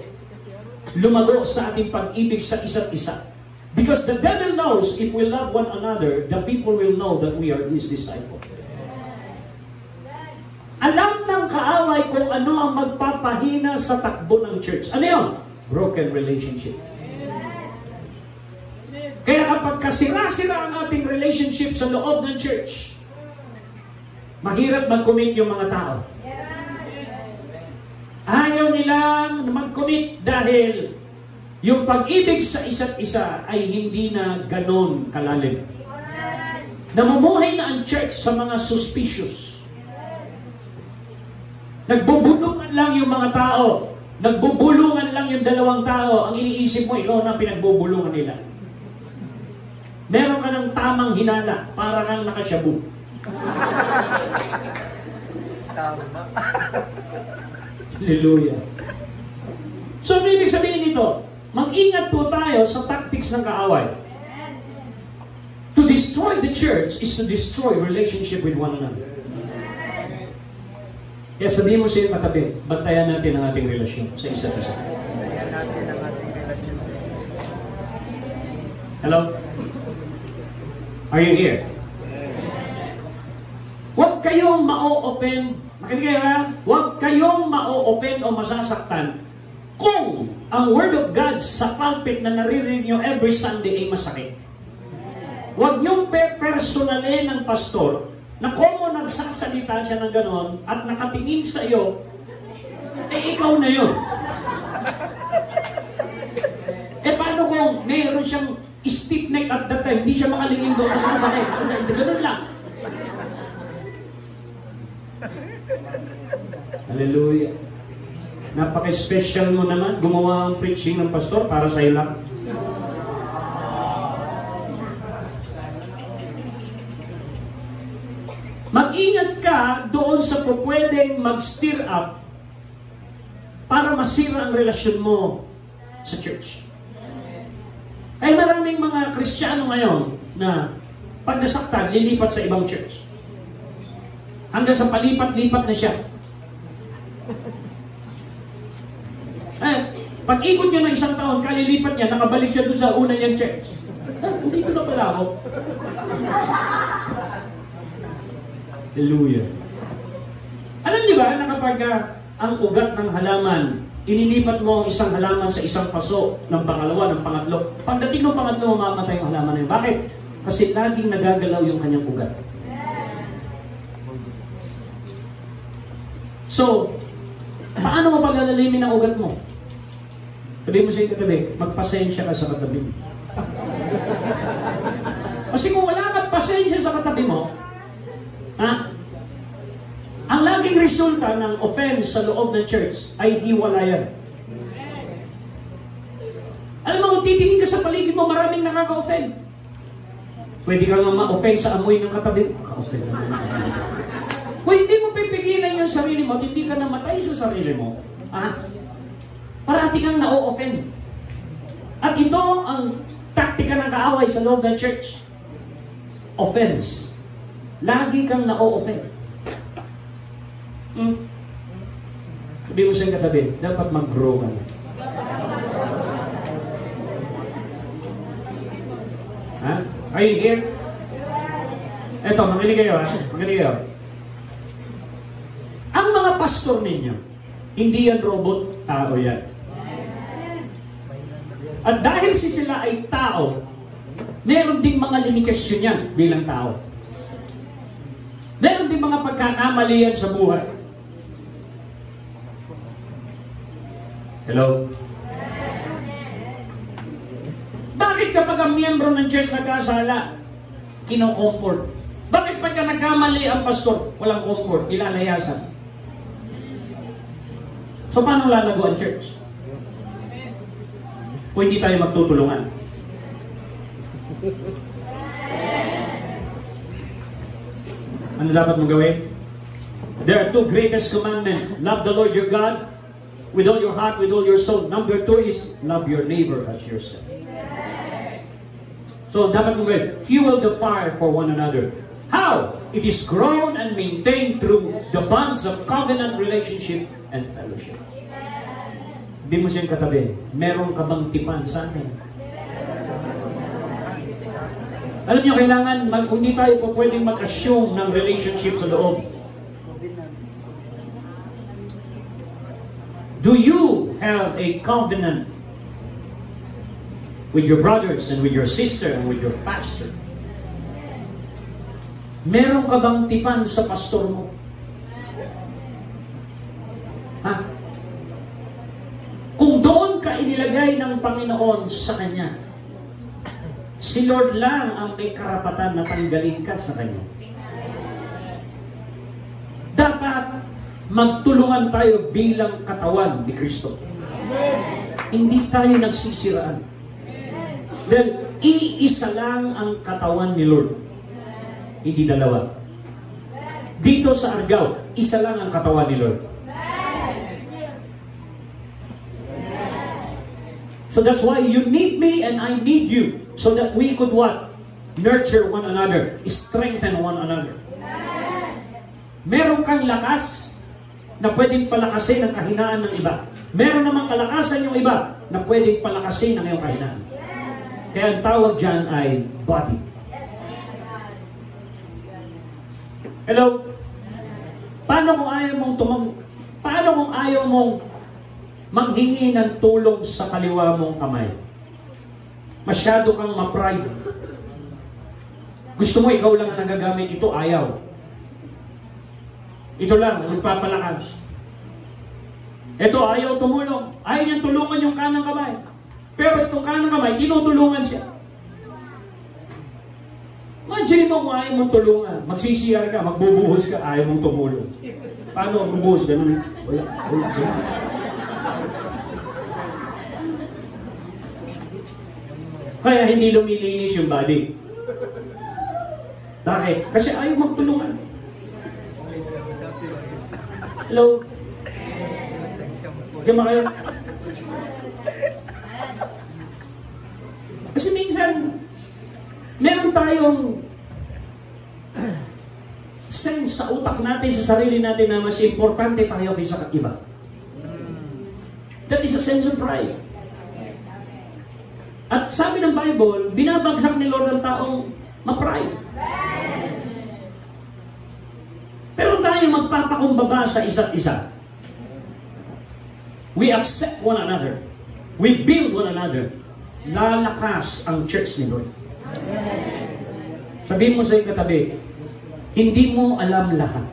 lumago sa ating pag-ibig sa isa't isa. Because the devil knows if we love one another, the people will know that we are his disciple. Alam ng kaaway kung ano ang magpapahina sa takbo ng church. Ano yun? Broken relationship. Kaya kapag kasira-sira ang ating relationship sa loob ng church, mahirap mag-commit yung mga tao. Ayaw nilang mag-commit dahil yung pag-ibig sa isa't isa ay hindi na ganon kalalim. Namumuhay na ang church sa mga suspicious. Nagbubulungan lang yung mga tao. Nagbubulungan lang yung dalawang tao. Ang iniisip mo, ikaw na pinagbubulungan nila. Meron ka ng tamang hinala para kang nakasyabu. Tama. Hallelujah. So, ano ibig sabihin nito? Mag-ingat po tayo sa tactics ng kaaway. To destroy the church is to destroy relationship with one another. Kaya sabihin mo sa iyo katabi, bantayan natin ang ating relasyon sa isa't isa. Kaya natin ang ating relasyon sa Jesus. Hello? Are you here? Huwag kayong ma-open, makinig ha? Huwag kayong ma-open o masasaktan kung ang Word of God sa pulpit na naririnig nyo every Sunday ay masakit. Huwag niyong pe- personalin ng pastor na kung nagsasalita siya ng ganon at nakatingin sa iyo, eh ikaw na yun. Eh paano kung mayroon siyang stiff neck at that time, hindi siya makalingin doon kasi masakit. Ganun lang. Hallelujah. Napaka-special mo naman. Gumawa ang preaching ng pastor para sa iyo lang. Mag-ingat ka doon sa pwedeng mag-stir up para masira ang relasyon mo sa church. Ay maraming mga Kristiyano ngayon na pag nasaktan, lilipat sa ibang church. Hanggang sa palipat-lipat na siya. Pag-ikot niya ng isang taon, kalilipat niya, nakabalik siya doon sa una niyang church. Ah, Dito na pala ako. Hallelujah. Alam niyo ba na kapag ah, ang ugat ng halaman, inilipat mo ang isang halaman sa isang paso ng pangalawa, ng pangatlo, pagdating ng pangatlo, mamamatay ang halaman na yun. Bakit? Kasi laging nagagalaw yung kanyang ugat. So, paano mo pagalalimin ang ugat mo? Sabi mo sa katabi, magpasensya ka sa katabi. Kasi kung wala kang pasensya sa katabi mo, ha? Ang laging resulta ng offense sa loob ng church ay hiwalayan. Alam mo, titingin ka sa paligid mo, maraming nakaka-offend. Pwede ka nga ma-offend sa amoy ng katabi. Ka-offend naman. Kung hindi mo pipigilan yung sarili mo hindi ka namatay sa sarili mo, ha? Parati kang na-offend. At ito ang taktika ng kaaway sa loob ng church. Offense. Lagi kang na-offend. Hmm? Sabi mo sa iyong katabi, dapat mag-grow ka. Ha? Are you here? Eto, makinig kayo ha. Makinig kayo. Ang mga pastor ninyo, hindi yan robot, tao yan. At dahil si sila ay tao, meron ding mga limitasyon yan bilang tao. Meron ding mga pagkakamali yan sa buhay. Hello? Bakit kapag ang miyembro ng church nagkasala, kino-comfort? Bakit pagka nagkamali ang pastor, walang comfort, ilalayasan? So paano lalago ang church? Kung hindi tayo magtutulungan. Ano dapat mong gawin? There are two greatest commandments. Love the Lord your God with all your heart, with all your soul. Number two is love your neighbor as yourself. So, dapat mong gawin, fuel the fire for one another. How? It is grown and maintained through the bonds of covenant relationship and fellowship. Hindi mo siyang katabi, meron ka bang tipan sa akin? Alam niyo, kailangan, mag, hindi tayo po pwedeng mag-assume ng relationship sa loob. Do you have a covenant with your brothers and with your sister and with your pastor? Meron ka bang tipan sa pastor mo? Ha? Kung doon ka inilagay ng Panginoon sa Kanya, si Lord lang ang may karapatan na tanggalin ka sa Kanya. Dapat magtulungan tayo bilang katawan ni Kristo. Hindi tayo nagsisiraan. Dahil iisa lang ang katawan ni Lord. Hindi dalawa. Dito sa Argao, isa lang ang katawan ni Lord. So that's why you need me and I need you so that we could what? Nurture one another, strengthen one another. Meron kang lakas na pwedeng palakasin ang kahinaan ng iba. Meron namang kalakasan yung iba na pwedeng palakasin ang iyong kahinaan. Kaya ang tawag dyan ay body. Hello? Paano kung ayaw mong tumang... Paano kung ayaw mong manghingi ng tulong sa kaliwa mong kamay? Masyado kang ma-pride. Gusto mo ikaw lang ang nagagamit ito, ayaw. Ito lang, magpapalakas. Ito, ayaw tumulong. Ayaw niyang tulungan yung kanang kamay. Pero itong kanang kamay, tinutulungan siya. Imagine mo kung ayaw mong tulungan. Magsisiyar ka, magbubuhos ka, ayaw mong tumulong. Paano magbubuhos? Ganun. Wala, wala, wala. Kaya hindi lumilinis yung body. Bakit? Kasi ayaw magtulungan. Hello? Diyan kayo? Kasi minsan, meron tayong sense sa utak natin, sa sarili natin na mas importante tayo kaysa iba. That is a sense of pride. At sabi ng Bible, binabagsak ni Lord ang taong ma-pride. Pero tayo magpapakumbaba sa isa't isa. We accept one another. We build one another. Lalakas ang church ni Lord. Sabihin mo sa iyong katabi, hindi mo alam lahat.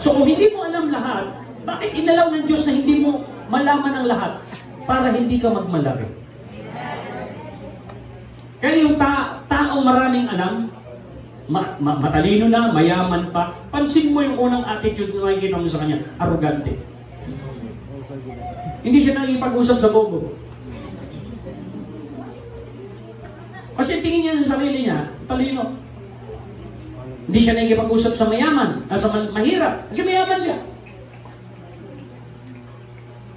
So kung hindi mo alam lahat, bakit inalaw ng Diyos na hindi mo malaman ang lahat? Para hindi ka magmalaki. Kaya yung ta taong maraming alam, ma- ma- matalino na, mayaman pa, pansin mo yung unang attitude na makikita mo sa kanya, arrogante. Hindi siya nakikipag-usap sa bobo. Kasi tingin niya sa sarili niya, talino. Hindi siya nakikipag-usap sa mayaman, sa ma- mahirap. Kasi mayaman siya.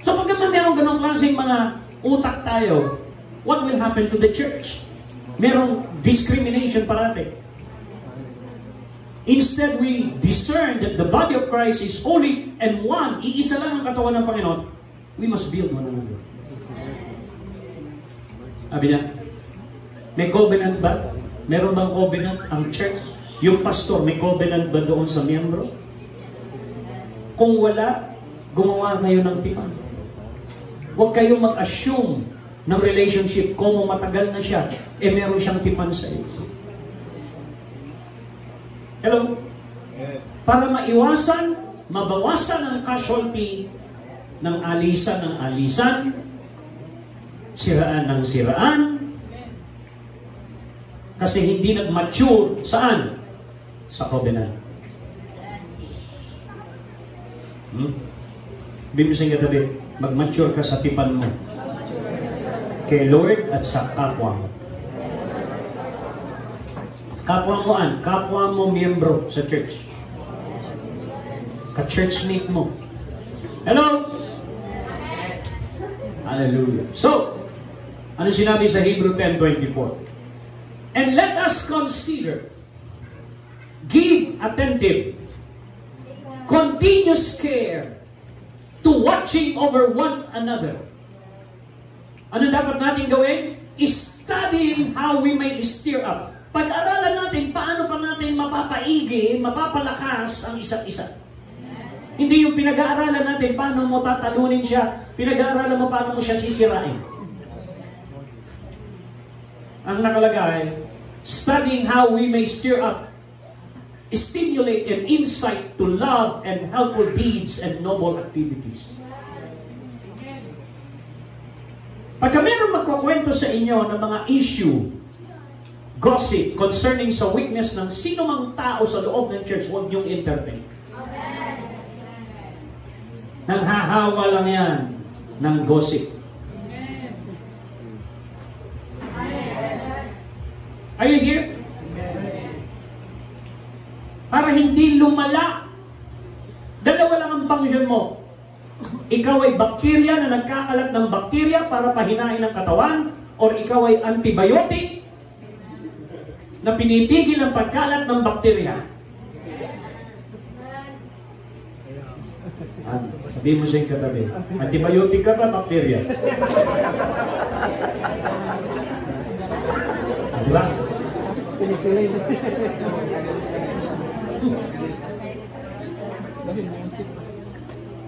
So pag naman meron ganong klaseng mga utak tayo, what will happen to the church? Merong discrimination parate. Instead, we discern that the body of Christ is holy and one, iisa lang ang katawan ng Panginoon, we must build one another. Sabi niya, may covenant ba? Meron bang covenant ang church? Yung pastor, may covenant ba doon sa miyembro? Kung wala, gumawa kayo ng tipan. Huwag kayong mag-assume ng relationship kung matagal na siya, eh meron siyang tipan sa iyo. Hello? Para maiwasan, mabawasan ang casualty ng alisan ng alisan, siraan ng siraan, kasi hindi nag-mature saan? Sa covenant. Hmm? Bibisin ka tabi, mag-mature ka sa tipan mo. Kay Lord at sa kapwa mo. Kapwa mo an, kapwa mo miyembro sa church. Ka-churchmate mo. Hello? Hallelujah. So, ano sinabi sa Hebrew 10.24? And let us consider, give attentive, continuous care to watching over one another. Ano dapat natin gawin? Studying how we may stir up. Pag-aralan natin paano pa natin mapapaigi, mapapalakas ang isa't isa. Hindi yung pinag-aaralan natin paano mo tatalunin siya, pinag-aaralan mo paano mo siya sisirain. Ang nakalagay, studying how we may stir up, stimulate and insight to love and helpful deeds and noble activities. Pagka meron magkukwento sa inyo ng mga issue, gossip concerning sa weakness ng sino mang tao sa loob ng church, huwag niyong entertain. Nanghahawa lang yan ng gossip. Are you here? Para hindi lumala. Dalawa lang ang function mo. Ikaw ay bakterya na nagkakalat ng bakterya para pahinain ang katawan or ikaw ay antibiotic na pinipigil ang pagkalat ng bakterya. Ah, Sabi mo sa iyong katabi, antibiotic ka ba, bakterya? Di ba?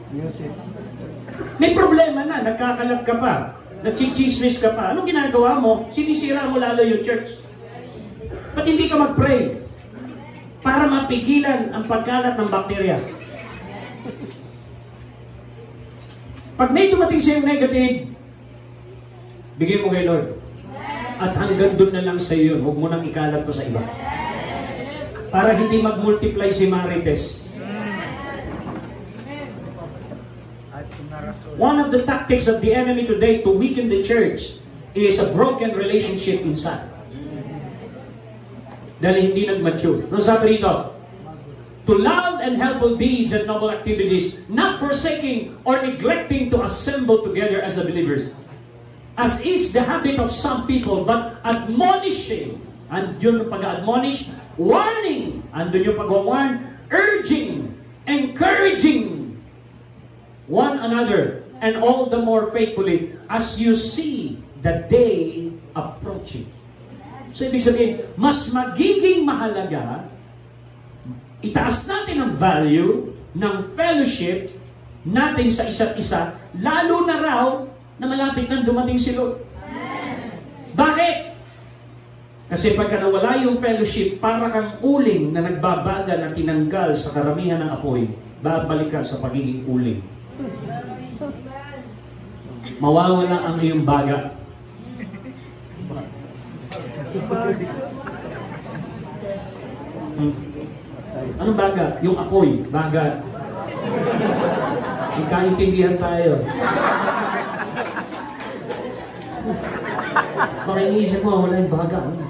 Music. May problema na, nagkakalat ka pa, nagchichismis ka pa. Anong ginagawa mo? Sinisira mo lalo yung church. Ba't hindi ka mag-pray? Para mapigilan ang pagkalat ng bakterya. Pag may dumating sa'yo negative, bigay mo kay Lord. At hanggang doon na lang sa iyo, huwag mo nang ikalat pa sa iba. Para hindi mag-multiply si Marites. One of the tactics of the enemy today to weaken the church is a broken relationship inside. Dahil hindi nag-mature. Ano sabi rito? To love and helpful deeds and noble activities, not forsaking or neglecting to assemble together as believers, as is the habit of some people, but admonishing, andun yung pag-admonish, warning, andun yung pag-warn, urging, encouraging one another, and all the more faithfully as you see the day approaching. So, ibig sabihin, mas magiging mahalaga, itaas natin ang value ng fellowship natin sa isa't isa, lalo na raw na malapit nang dumating si Lord. Bakit? Kasi pagka nawala yung fellowship, para kang uling na nagbabaga na tinanggal sa karamihan ng apoy, babalik ka sa pagiging uling. Mawawala ang iyong baga. Hmm. Anong baga? Yung apoy, baga. Ikaintindihan tayo. Baka iniisip mo, wala yung baga.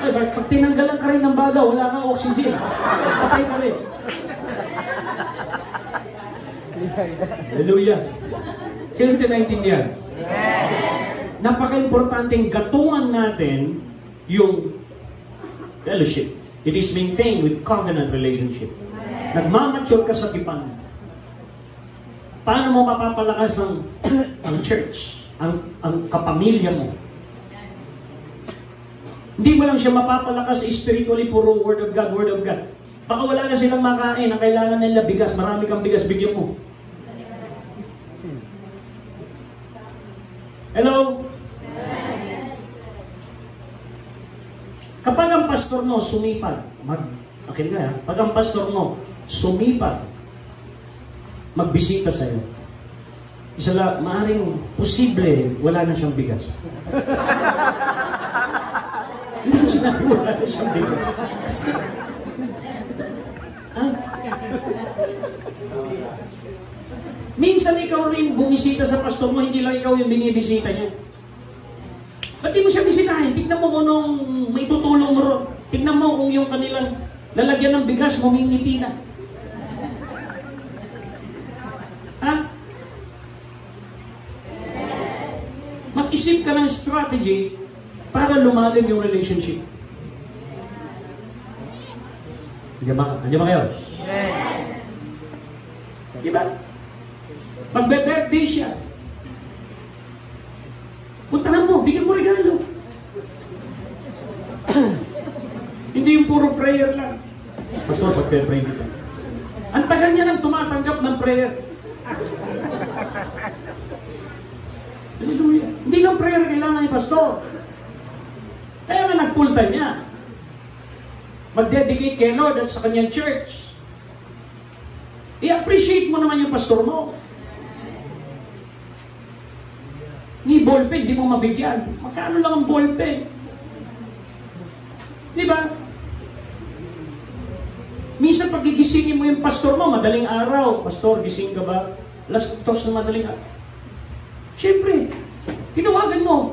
Ay, pag tinanggalan ka rin ng baga, wala kang oxygen. Patay ka rin. Hallelujah. Sino ito naintindihan? Napaka-importanting gatungan natin yung fellowship. It is maintained with covenant relationship. Nagmamature ka sa tipan. Paano mo mapapalakas ang, ang church, ang, ang kapamilya mo? Hindi mo lang siya mapapalakas spiritually, puro word of God, word of God. Baka wala na silang makain, ang kailangan nila bigas, marami kang bigas, bigyan mo. Hello? Kapag ang pastor mo sumipag, mag, ka, ha? pag ang pastor mo sumipag, magbisita sa'yo, isa lang, maaaring posible, wala na siyang bigas. Sinabi wala? Minsan ikaw rin bumisita sa pastor mo, hindi lang ikaw yung binibisita niya. Ba't di mo siya bisitahin? Tignan mo kung nung may tutulong mo ron. Tignan mo kung yung kanilang lalagyan ng bigas, mumingiti na. Ha? Mag-isip ka ng strategy para lumalim yung relationship. Andiyan ba, andiyan ba kayo? Diba? Magbe-birthday siya. Puntahan mo, bigyan mo regalo. Hindi yung puro prayer lang. Pastor, pagpe-pray kita. Ang tagal niya nang tumatanggap ng prayer. Hallelujah. Hindi lang prayer kailangan ni pastor. Kaya nga nagpulta niya. Mag-dedicate kay Lord at sa kanyang church. I-appreciate mo naman yung pastor mo. Ni ballpen, di mo mabigyan. Magkano lang ang ballpen? Di ba? Minsan pag gigisingin mo yung pastor mo, madaling araw. Pastor, gising ka ba? Last toss na madaling araw. Siyempre, tinawagan mo.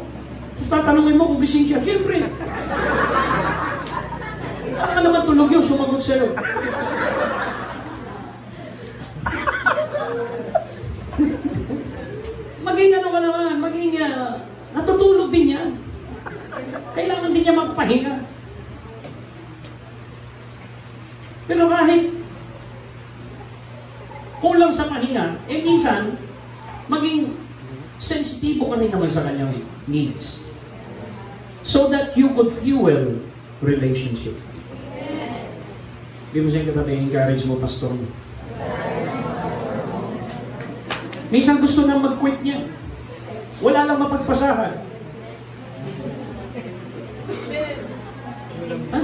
Tapos tatanungin mo kung gising siya. Siyempre. Baka naman tulog yun, sumagot sa'yo. maging ano ka naman, maging uh, natutulog din yan. Kailangan din niya magpahinga. Pero kahit kulang sa pahinga, eh minsan, maging sensitibo ka rin naman sa kanyang needs. So that you could fuel relationship. Hindi mo siya katabi, encourage mo, pastor mo. Minsan gusto nang mag-quit niya. Wala lang mapagpasahan. Ha?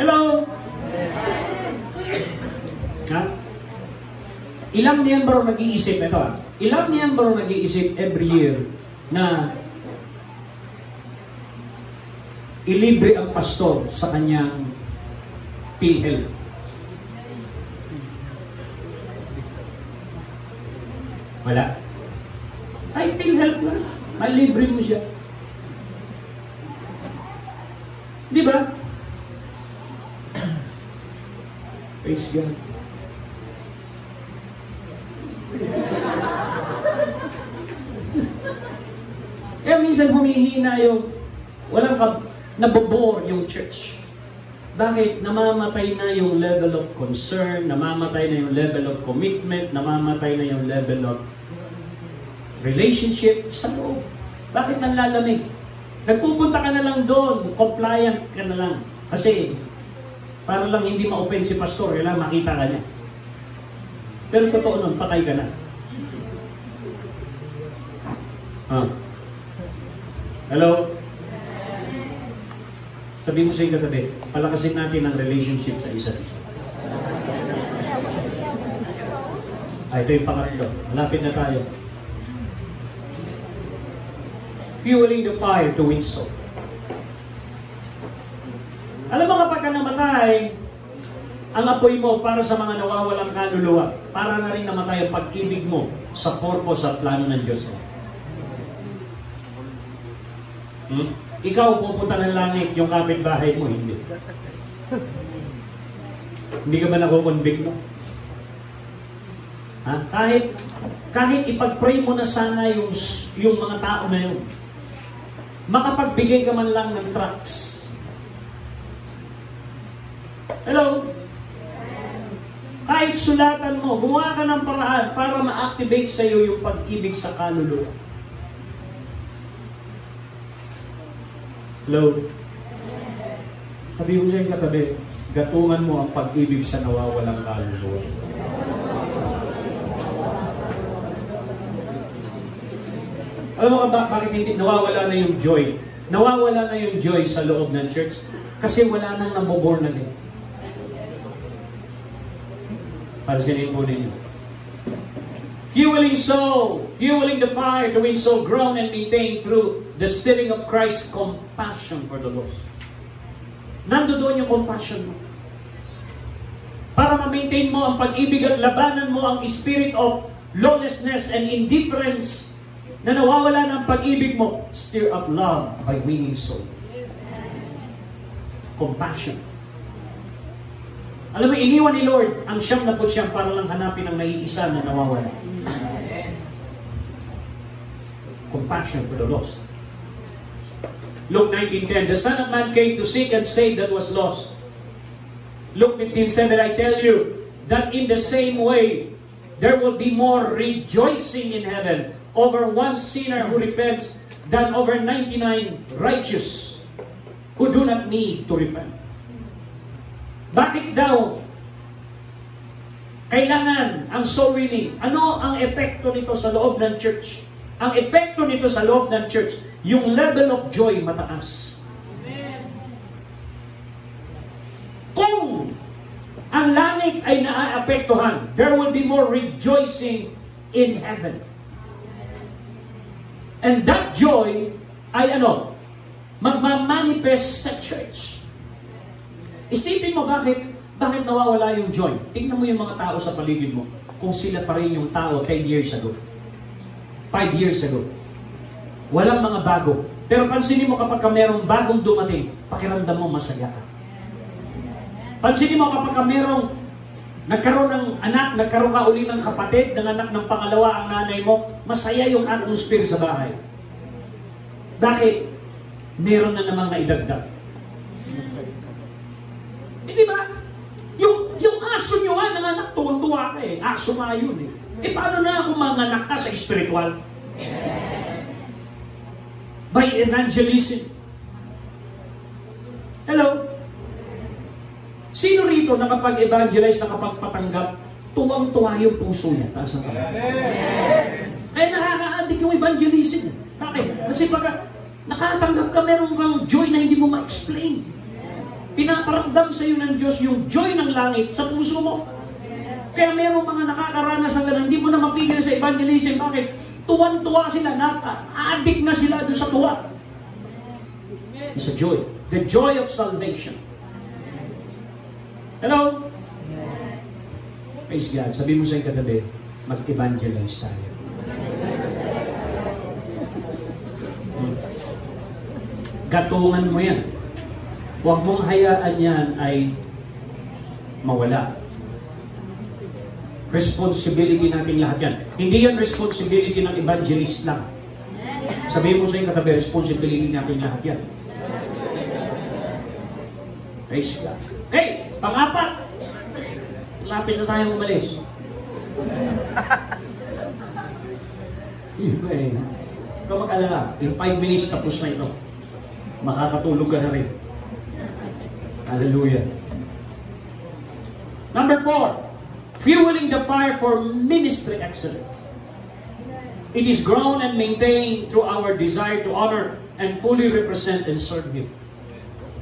Hello? Ha? Ilang miyembro nag-iisip, ito ah, ilang miyembro nag-iisip every year na ilibre ang pastor sa kanyang PhilHealth. Wala. Ay, PhilHealth na. Malibre mo siya. Di ba? Praise God. Kaya minsan humihina yung walang nabobore yung church. Bakit? Namamatay na yung level of concern, namamatay na yung level of commitment, namamatay na yung level of relationship sa loob. Bakit nanlalamig? Nagpupunta ka na lang doon, compliant ka na lang. Kasi, para lang hindi ma-open si pastor, kailangan makita ka niya. Pero totoo nun, patay ka na. Ah. Hello? Sabi mo sa yung katabi, palakasin natin ang relationship sa isa't isa. Ah, ito yung pangatlo. Malapit na tayo. Fueling the fire to win soul. Alam mo kapag ka namatay, ang apoy mo para sa mga nawawalang kaluluwa, para na rin namatay ang pag-ibig mo sa purpose at plano ng Diyos mo. Hmm? Ikaw pupunta ng langit, yung kapitbahay mo, hindi. Hindi ka ba nakukonvict no? Ha? Kahit, kahit ipag-pray mo na sana yung, yung mga tao na yun, makapagbigay ka man lang ng tracts. Hello? Kahit sulatan mo, gumawa ka ng paraan para ma-activate sa iyo yung pag-ibig sa kaluluwa. Hello? Sabi ko sa yung katabi, gatungan mo ang pag-ibig sa nawawalang kaluluwa. Alam mo ka ba, bakit hindi nawawala na yung joy? Nawawala na yung joy sa loob ng church kasi wala nang naboborn na din. Para sinin po ninyo. Fueling soul, fueling the fire to win soul grown and maintained through the stirring of Christ's compassion for the lost. Nando doon yung compassion mo. Para ma-maintain mo ang pag-ibig at labanan mo ang spirit of lawlessness and indifference na nawawala ng pag-ibig mo, stir up love by winning soul. Compassion. Alam mo, iniwan ni Lord ang siyam na siyam para lang hanapin ang naiisa na nawawala. Compassion for the lost. Luke 19.10, The Son of Man came to seek and save that was lost. Luke 15.7, I tell you that in the same way, there will be more rejoicing in heaven over one sinner who repents than over 99 righteous who do not need to repent. Bakit daw kailangan ang soul winning? Ano ang epekto nito sa loob ng church? Ang epekto nito sa loob ng church, yung level of joy mataas. Kung ang langit ay naaapektuhan, there will be more rejoicing in heaven. And that joy ay ano? Magmamanifest sa church. Isipin mo bakit bakit nawawala yung joy. Tingnan mo yung mga tao sa paligid mo kung sila pa rin yung tao 10 years ago. 5 years ago. Walang mga bago. Pero pansinin mo kapag ka merong bagong dumating, pakiramdam mo masaya ka. Pansinin mo kapag ka merong nagkaroon ng anak, nagkaroon ka uli ng kapatid, ng anak ng pangalawa ang nanay mo, masaya yung atmosphere sa bahay. Bakit? Meron na namang naidagdag. Hindi ba? Yung, yung aso nyo nga, nanganak, tuwang-tuwa ka eh. Aso nga yun eh. Eh paano na kung manganak ka sa spiritual? By evangelism. Hello? Sino rito nakapag-evangelize, nakapagpatanggap, tuwang-tuwa yung puso niya? Taas ang kamay. Kaya nakaka-addict yung evangelism. Bakit? Kasi pag nakatanggap ka, meron kang joy na hindi mo ma-explain. Pinaparamdam sa iyo ng Diyos yung joy ng langit sa puso mo. Kaya merong mga nakakaranas gano'n, hindi mo na mapigil sa evangelism. Bakit? Tuwan-tuwa sila, naka-addict na sila doon sa tuwa. It's a joy. The joy of salvation. Hello? Praise God. Sabi mo sa yung katabi, mag-evangelize tayo. Gatungan mo yan. Huwag mong hayaan yan ay mawala. Responsibility natin lahat yan. Hindi yan responsibility ng evangelist lang. Sabihin mo sa yung katabi, responsibility natin lahat yan. Praise God. Okay, pang-apat. Lapit na tayong umalis. Iba eh. Ikaw mag-alala, in 5 minutes tapos na ito. Makakatulog ka na rin. Hallelujah. Number four, fueling the fire for ministry excellence. It is grown and maintained through our desire to honor and fully represent and serve Him.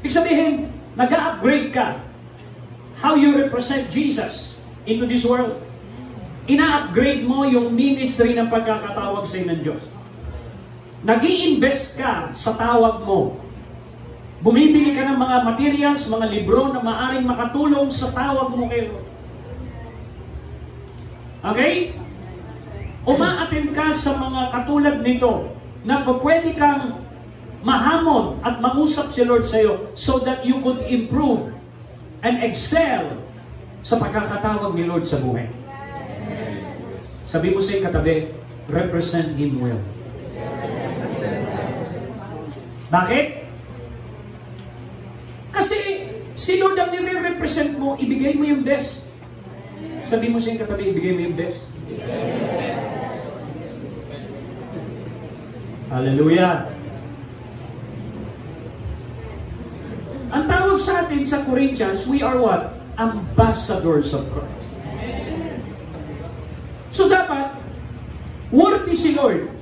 Ibig sabihin, nag-upgrade ka how you represent Jesus into this world. Ina-upgrade mo yung ministry ng pagkakatawag sa ng Diyos. nag invest ka sa tawag mo. Bumibili ka ng mga materials, mga libro na maaring makatulong sa tawag mo kayo. Okay? Umaatin ka sa mga katulad nito na pwede kang mahamon at mangusap si Lord sa iyo so that you could improve and excel sa pagkakatawag ni Lord sa buhay. Sabi mo sa katabi, represent Him well. Bakit? Kasi si Lord ang nire-represent mo, ibigay mo yung best. Sabi mo sa iyong katabi, ibigay mo yung best. Hallelujah. Ang tawag sa atin sa Corinthians, we are what? Ambassadors of Christ. So dapat, worthy si Lord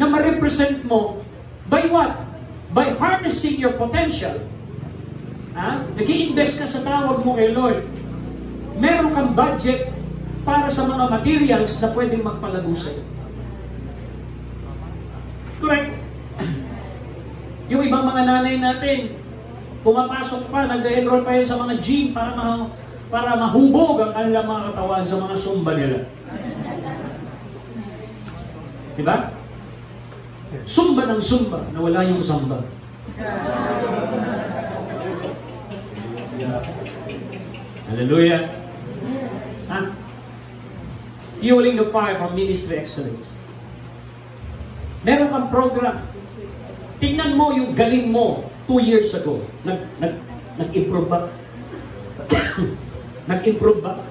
na ma-represent mo by what? By harnessing your potential. Ha? Nag-i-invest ka sa tawag mo kay Lord. Meron kang budget para sa mga materials na pwedeng magpalago sa'yo. Correct? Yung ibang mga nanay natin, pumapasok pa, nag-enroll pa yan sa mga gym para ma para mahubog ang kanilang mga katawan sa mga sumba nila. Diba? Sumba ng sumba na wala yung samba. Hallelujah. Fueling the fire for ministry excellence. Meron kang program. Tingnan mo yung galing mo two years ago. Nag, nag, nag-improve ba? nag-improve ba?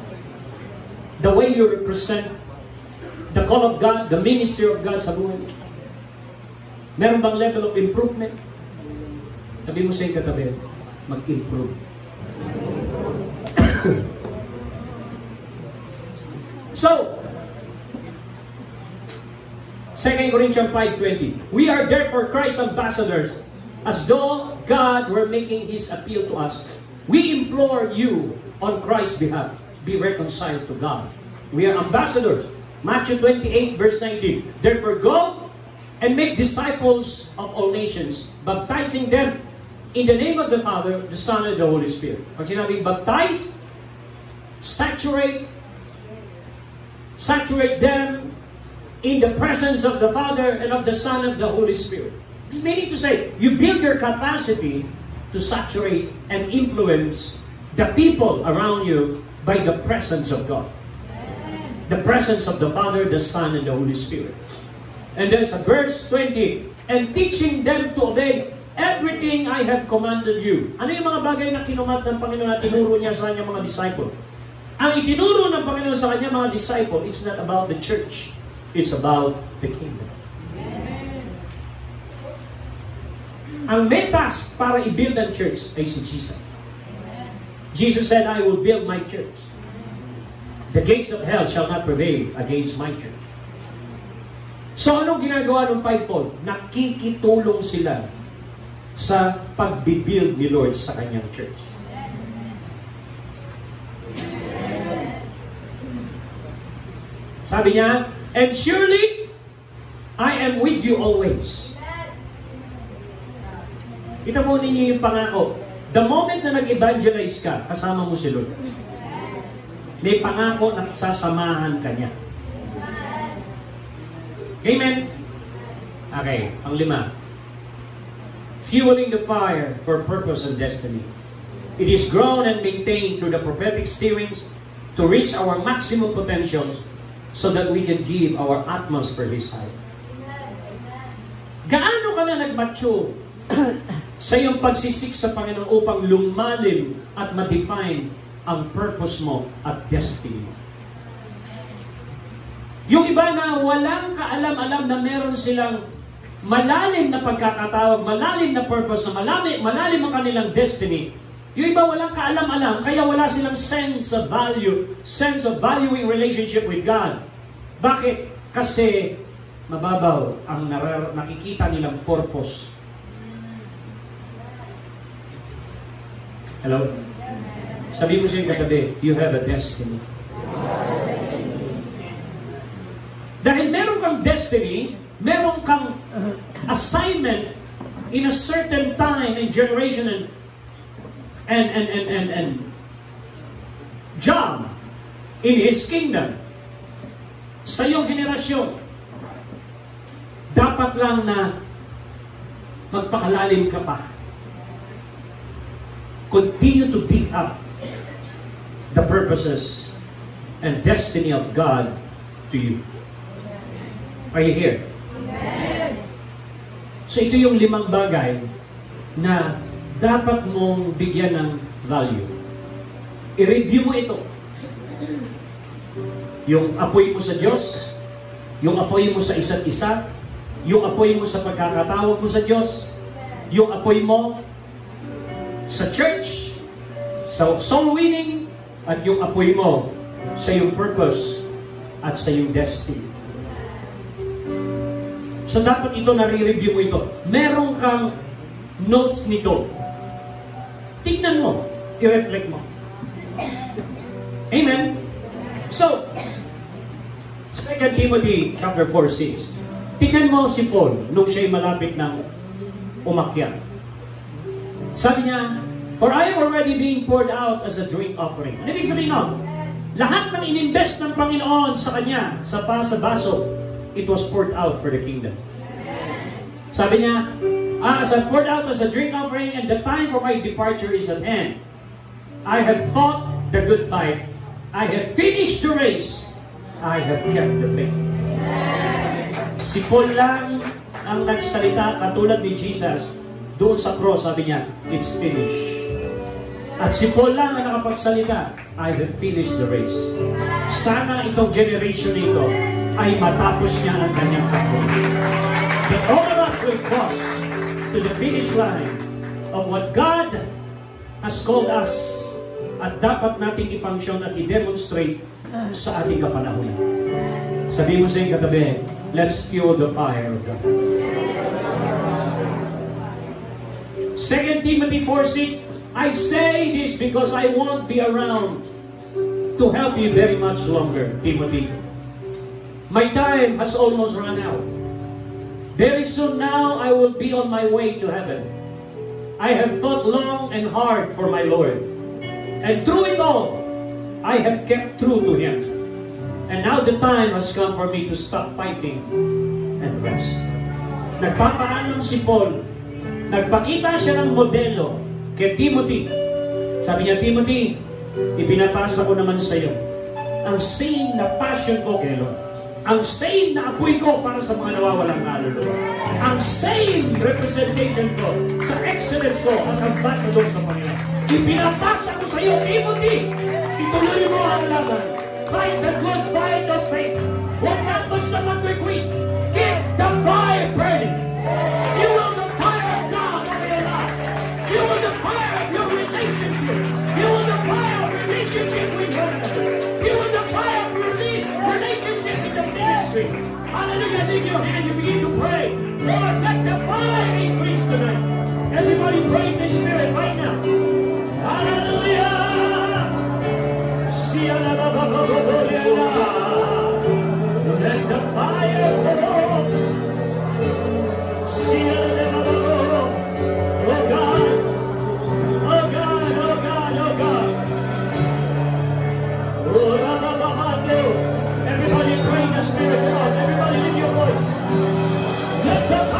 The way you represent the call of God, the ministry of God sa buhay. Meron bang level of improvement? Sabi mo sa katabi, mag-improve. so, 2 Corinthians 5.20 We are therefore Christ's ambassadors, as though God were making His appeal to us. We implore you on Christ's behalf, be reconciled to God. We are ambassadors. Matthew 28 verse 19 Therefore go and make disciples of all nations, baptizing them in the name of the Father, the Son, and the Holy Spirit. Pag sinabing baptize, saturate, saturate them in the presence of the Father and of the Son and the Holy Spirit. It's meaning to say, you build your capacity to saturate and influence the people around you by the presence of God. The presence of the Father, the Son, and the Holy Spirit. And then sa verse 20, and teaching them to obey everything I have commanded you. Ano yung mga bagay na kinumat ng Panginoon at tinuro niya sa kanyang mga disciple? Ang itinuro ng Panginoon sa kanyang mga disciple, it's not about the church. It's about the kingdom. Ang may task para i-build ang church ay si Jesus. Jesus said, I will build my church. The gates of hell shall not prevail against my church. So anong ginagawa ng fivefold? Nakikitulong sila sa pagbibuild ni Lord sa kanyang church. Sabi niya, And surely, I am with you always. Kita mo ninyo yung pangako. The moment na nag-evangelize ka, kasama mo si Lord. May pangako na sasamahan ka niya. Amen? Okay, ang lima. Fueling the fire for purpose and destiny. It is grown and maintained through the prophetic steerings to reach our maximum potentials so that we can give our utmost for His side. Gaano ka na nag-mature sa iyong pagsisik sa Panginoon upang lumalim at ma-define ang purpose mo at destiny mo. Yung iba na walang kaalam-alam na meron silang malalim na pagkakatawag, malalim na purpose, na malalim, malalim ang kanilang destiny. Yung iba walang kaalam-alam, kaya wala silang sense of value, sense of valuing relationship with God. Bakit? Kasi mababaw ang narar- nakikita nilang purpose. Hello? Sabi mo siya katabi, you have a destiny. Dahil meron kang destiny, meron kang uh, assignment in a certain time and generation and and and and and, and job in His kingdom. Sa iyong henerasyon, dapat lang na magpakalalim ka pa. Continue to dig up the purposes and destiny of God to you. Are you here? So ito yung limang bagay na dapat mong bigyan ng value. I-review mo ito. Yung apoy mo sa Diyos, yung apoy mo sa isa't isa, yung apoy mo sa pagkakatawag mo sa Diyos, yung apoy mo sa church, sa soul winning, at yung apoy mo sa iyong purpose at sa iyong destiny. So dapat ito, nare-review mo ito. Meron kang notes nito. Tingnan mo. I-reflect mo. Amen? So, 2 Timothy chapter 4, 6. Tingnan mo si Paul nung siya'y malapit ng umakyat. Sabi niya, For I am already being poured out as a drink offering. Ano ibig sabihin nun? Lahat ng ininvest ng Panginoon sa kanya, sa pa sa baso, it was poured out for the kingdom. Sabi niya, ah, as I poured out as a drink offering and the time for my departure is at hand. I have fought the good fight. I have finished the race. I have kept the faith. Si Paul lang ang nagsalita katulad ni Jesus doon sa cross, sabi niya, it's finished. At si Paul lang ang nakapagsalita, I have finished the race. Sana itong generation nito ay matapos niya ang kanyang takbo. That all of us will cross to the finish line of what God has called us at dapat nating ipangsyon at i-demonstrate sa ating kapanahonan. Sabi mo sa iyong katabi, let's fuel the fire of God. 2 Timothy 4.6 I say this because I won't be around to help you very much longer, Timothy. My time has almost run out. Very soon now I will be on my way to heaven. I have fought long and hard for my Lord. And through it all, I have kept true to Him. And now the time has come for me to stop fighting and rest. Nagpapaalam si Paul. Nagpakita siya ng modelo kay Timothy. Sabi niya, Timothy, ipinapasa ko naman sa iyo ang same na passion ko kay Lord. Ang same na apoy ko para sa mga nawawalang kaluluwa. Ang same representation ko sa excellence ko at ambassador sa Panginoon. Ipinapasa ko sa iyo, Timothy. Ituloy mo ang laban. Fight the good fight of faith. Huwag ka basta mag-quit. Let the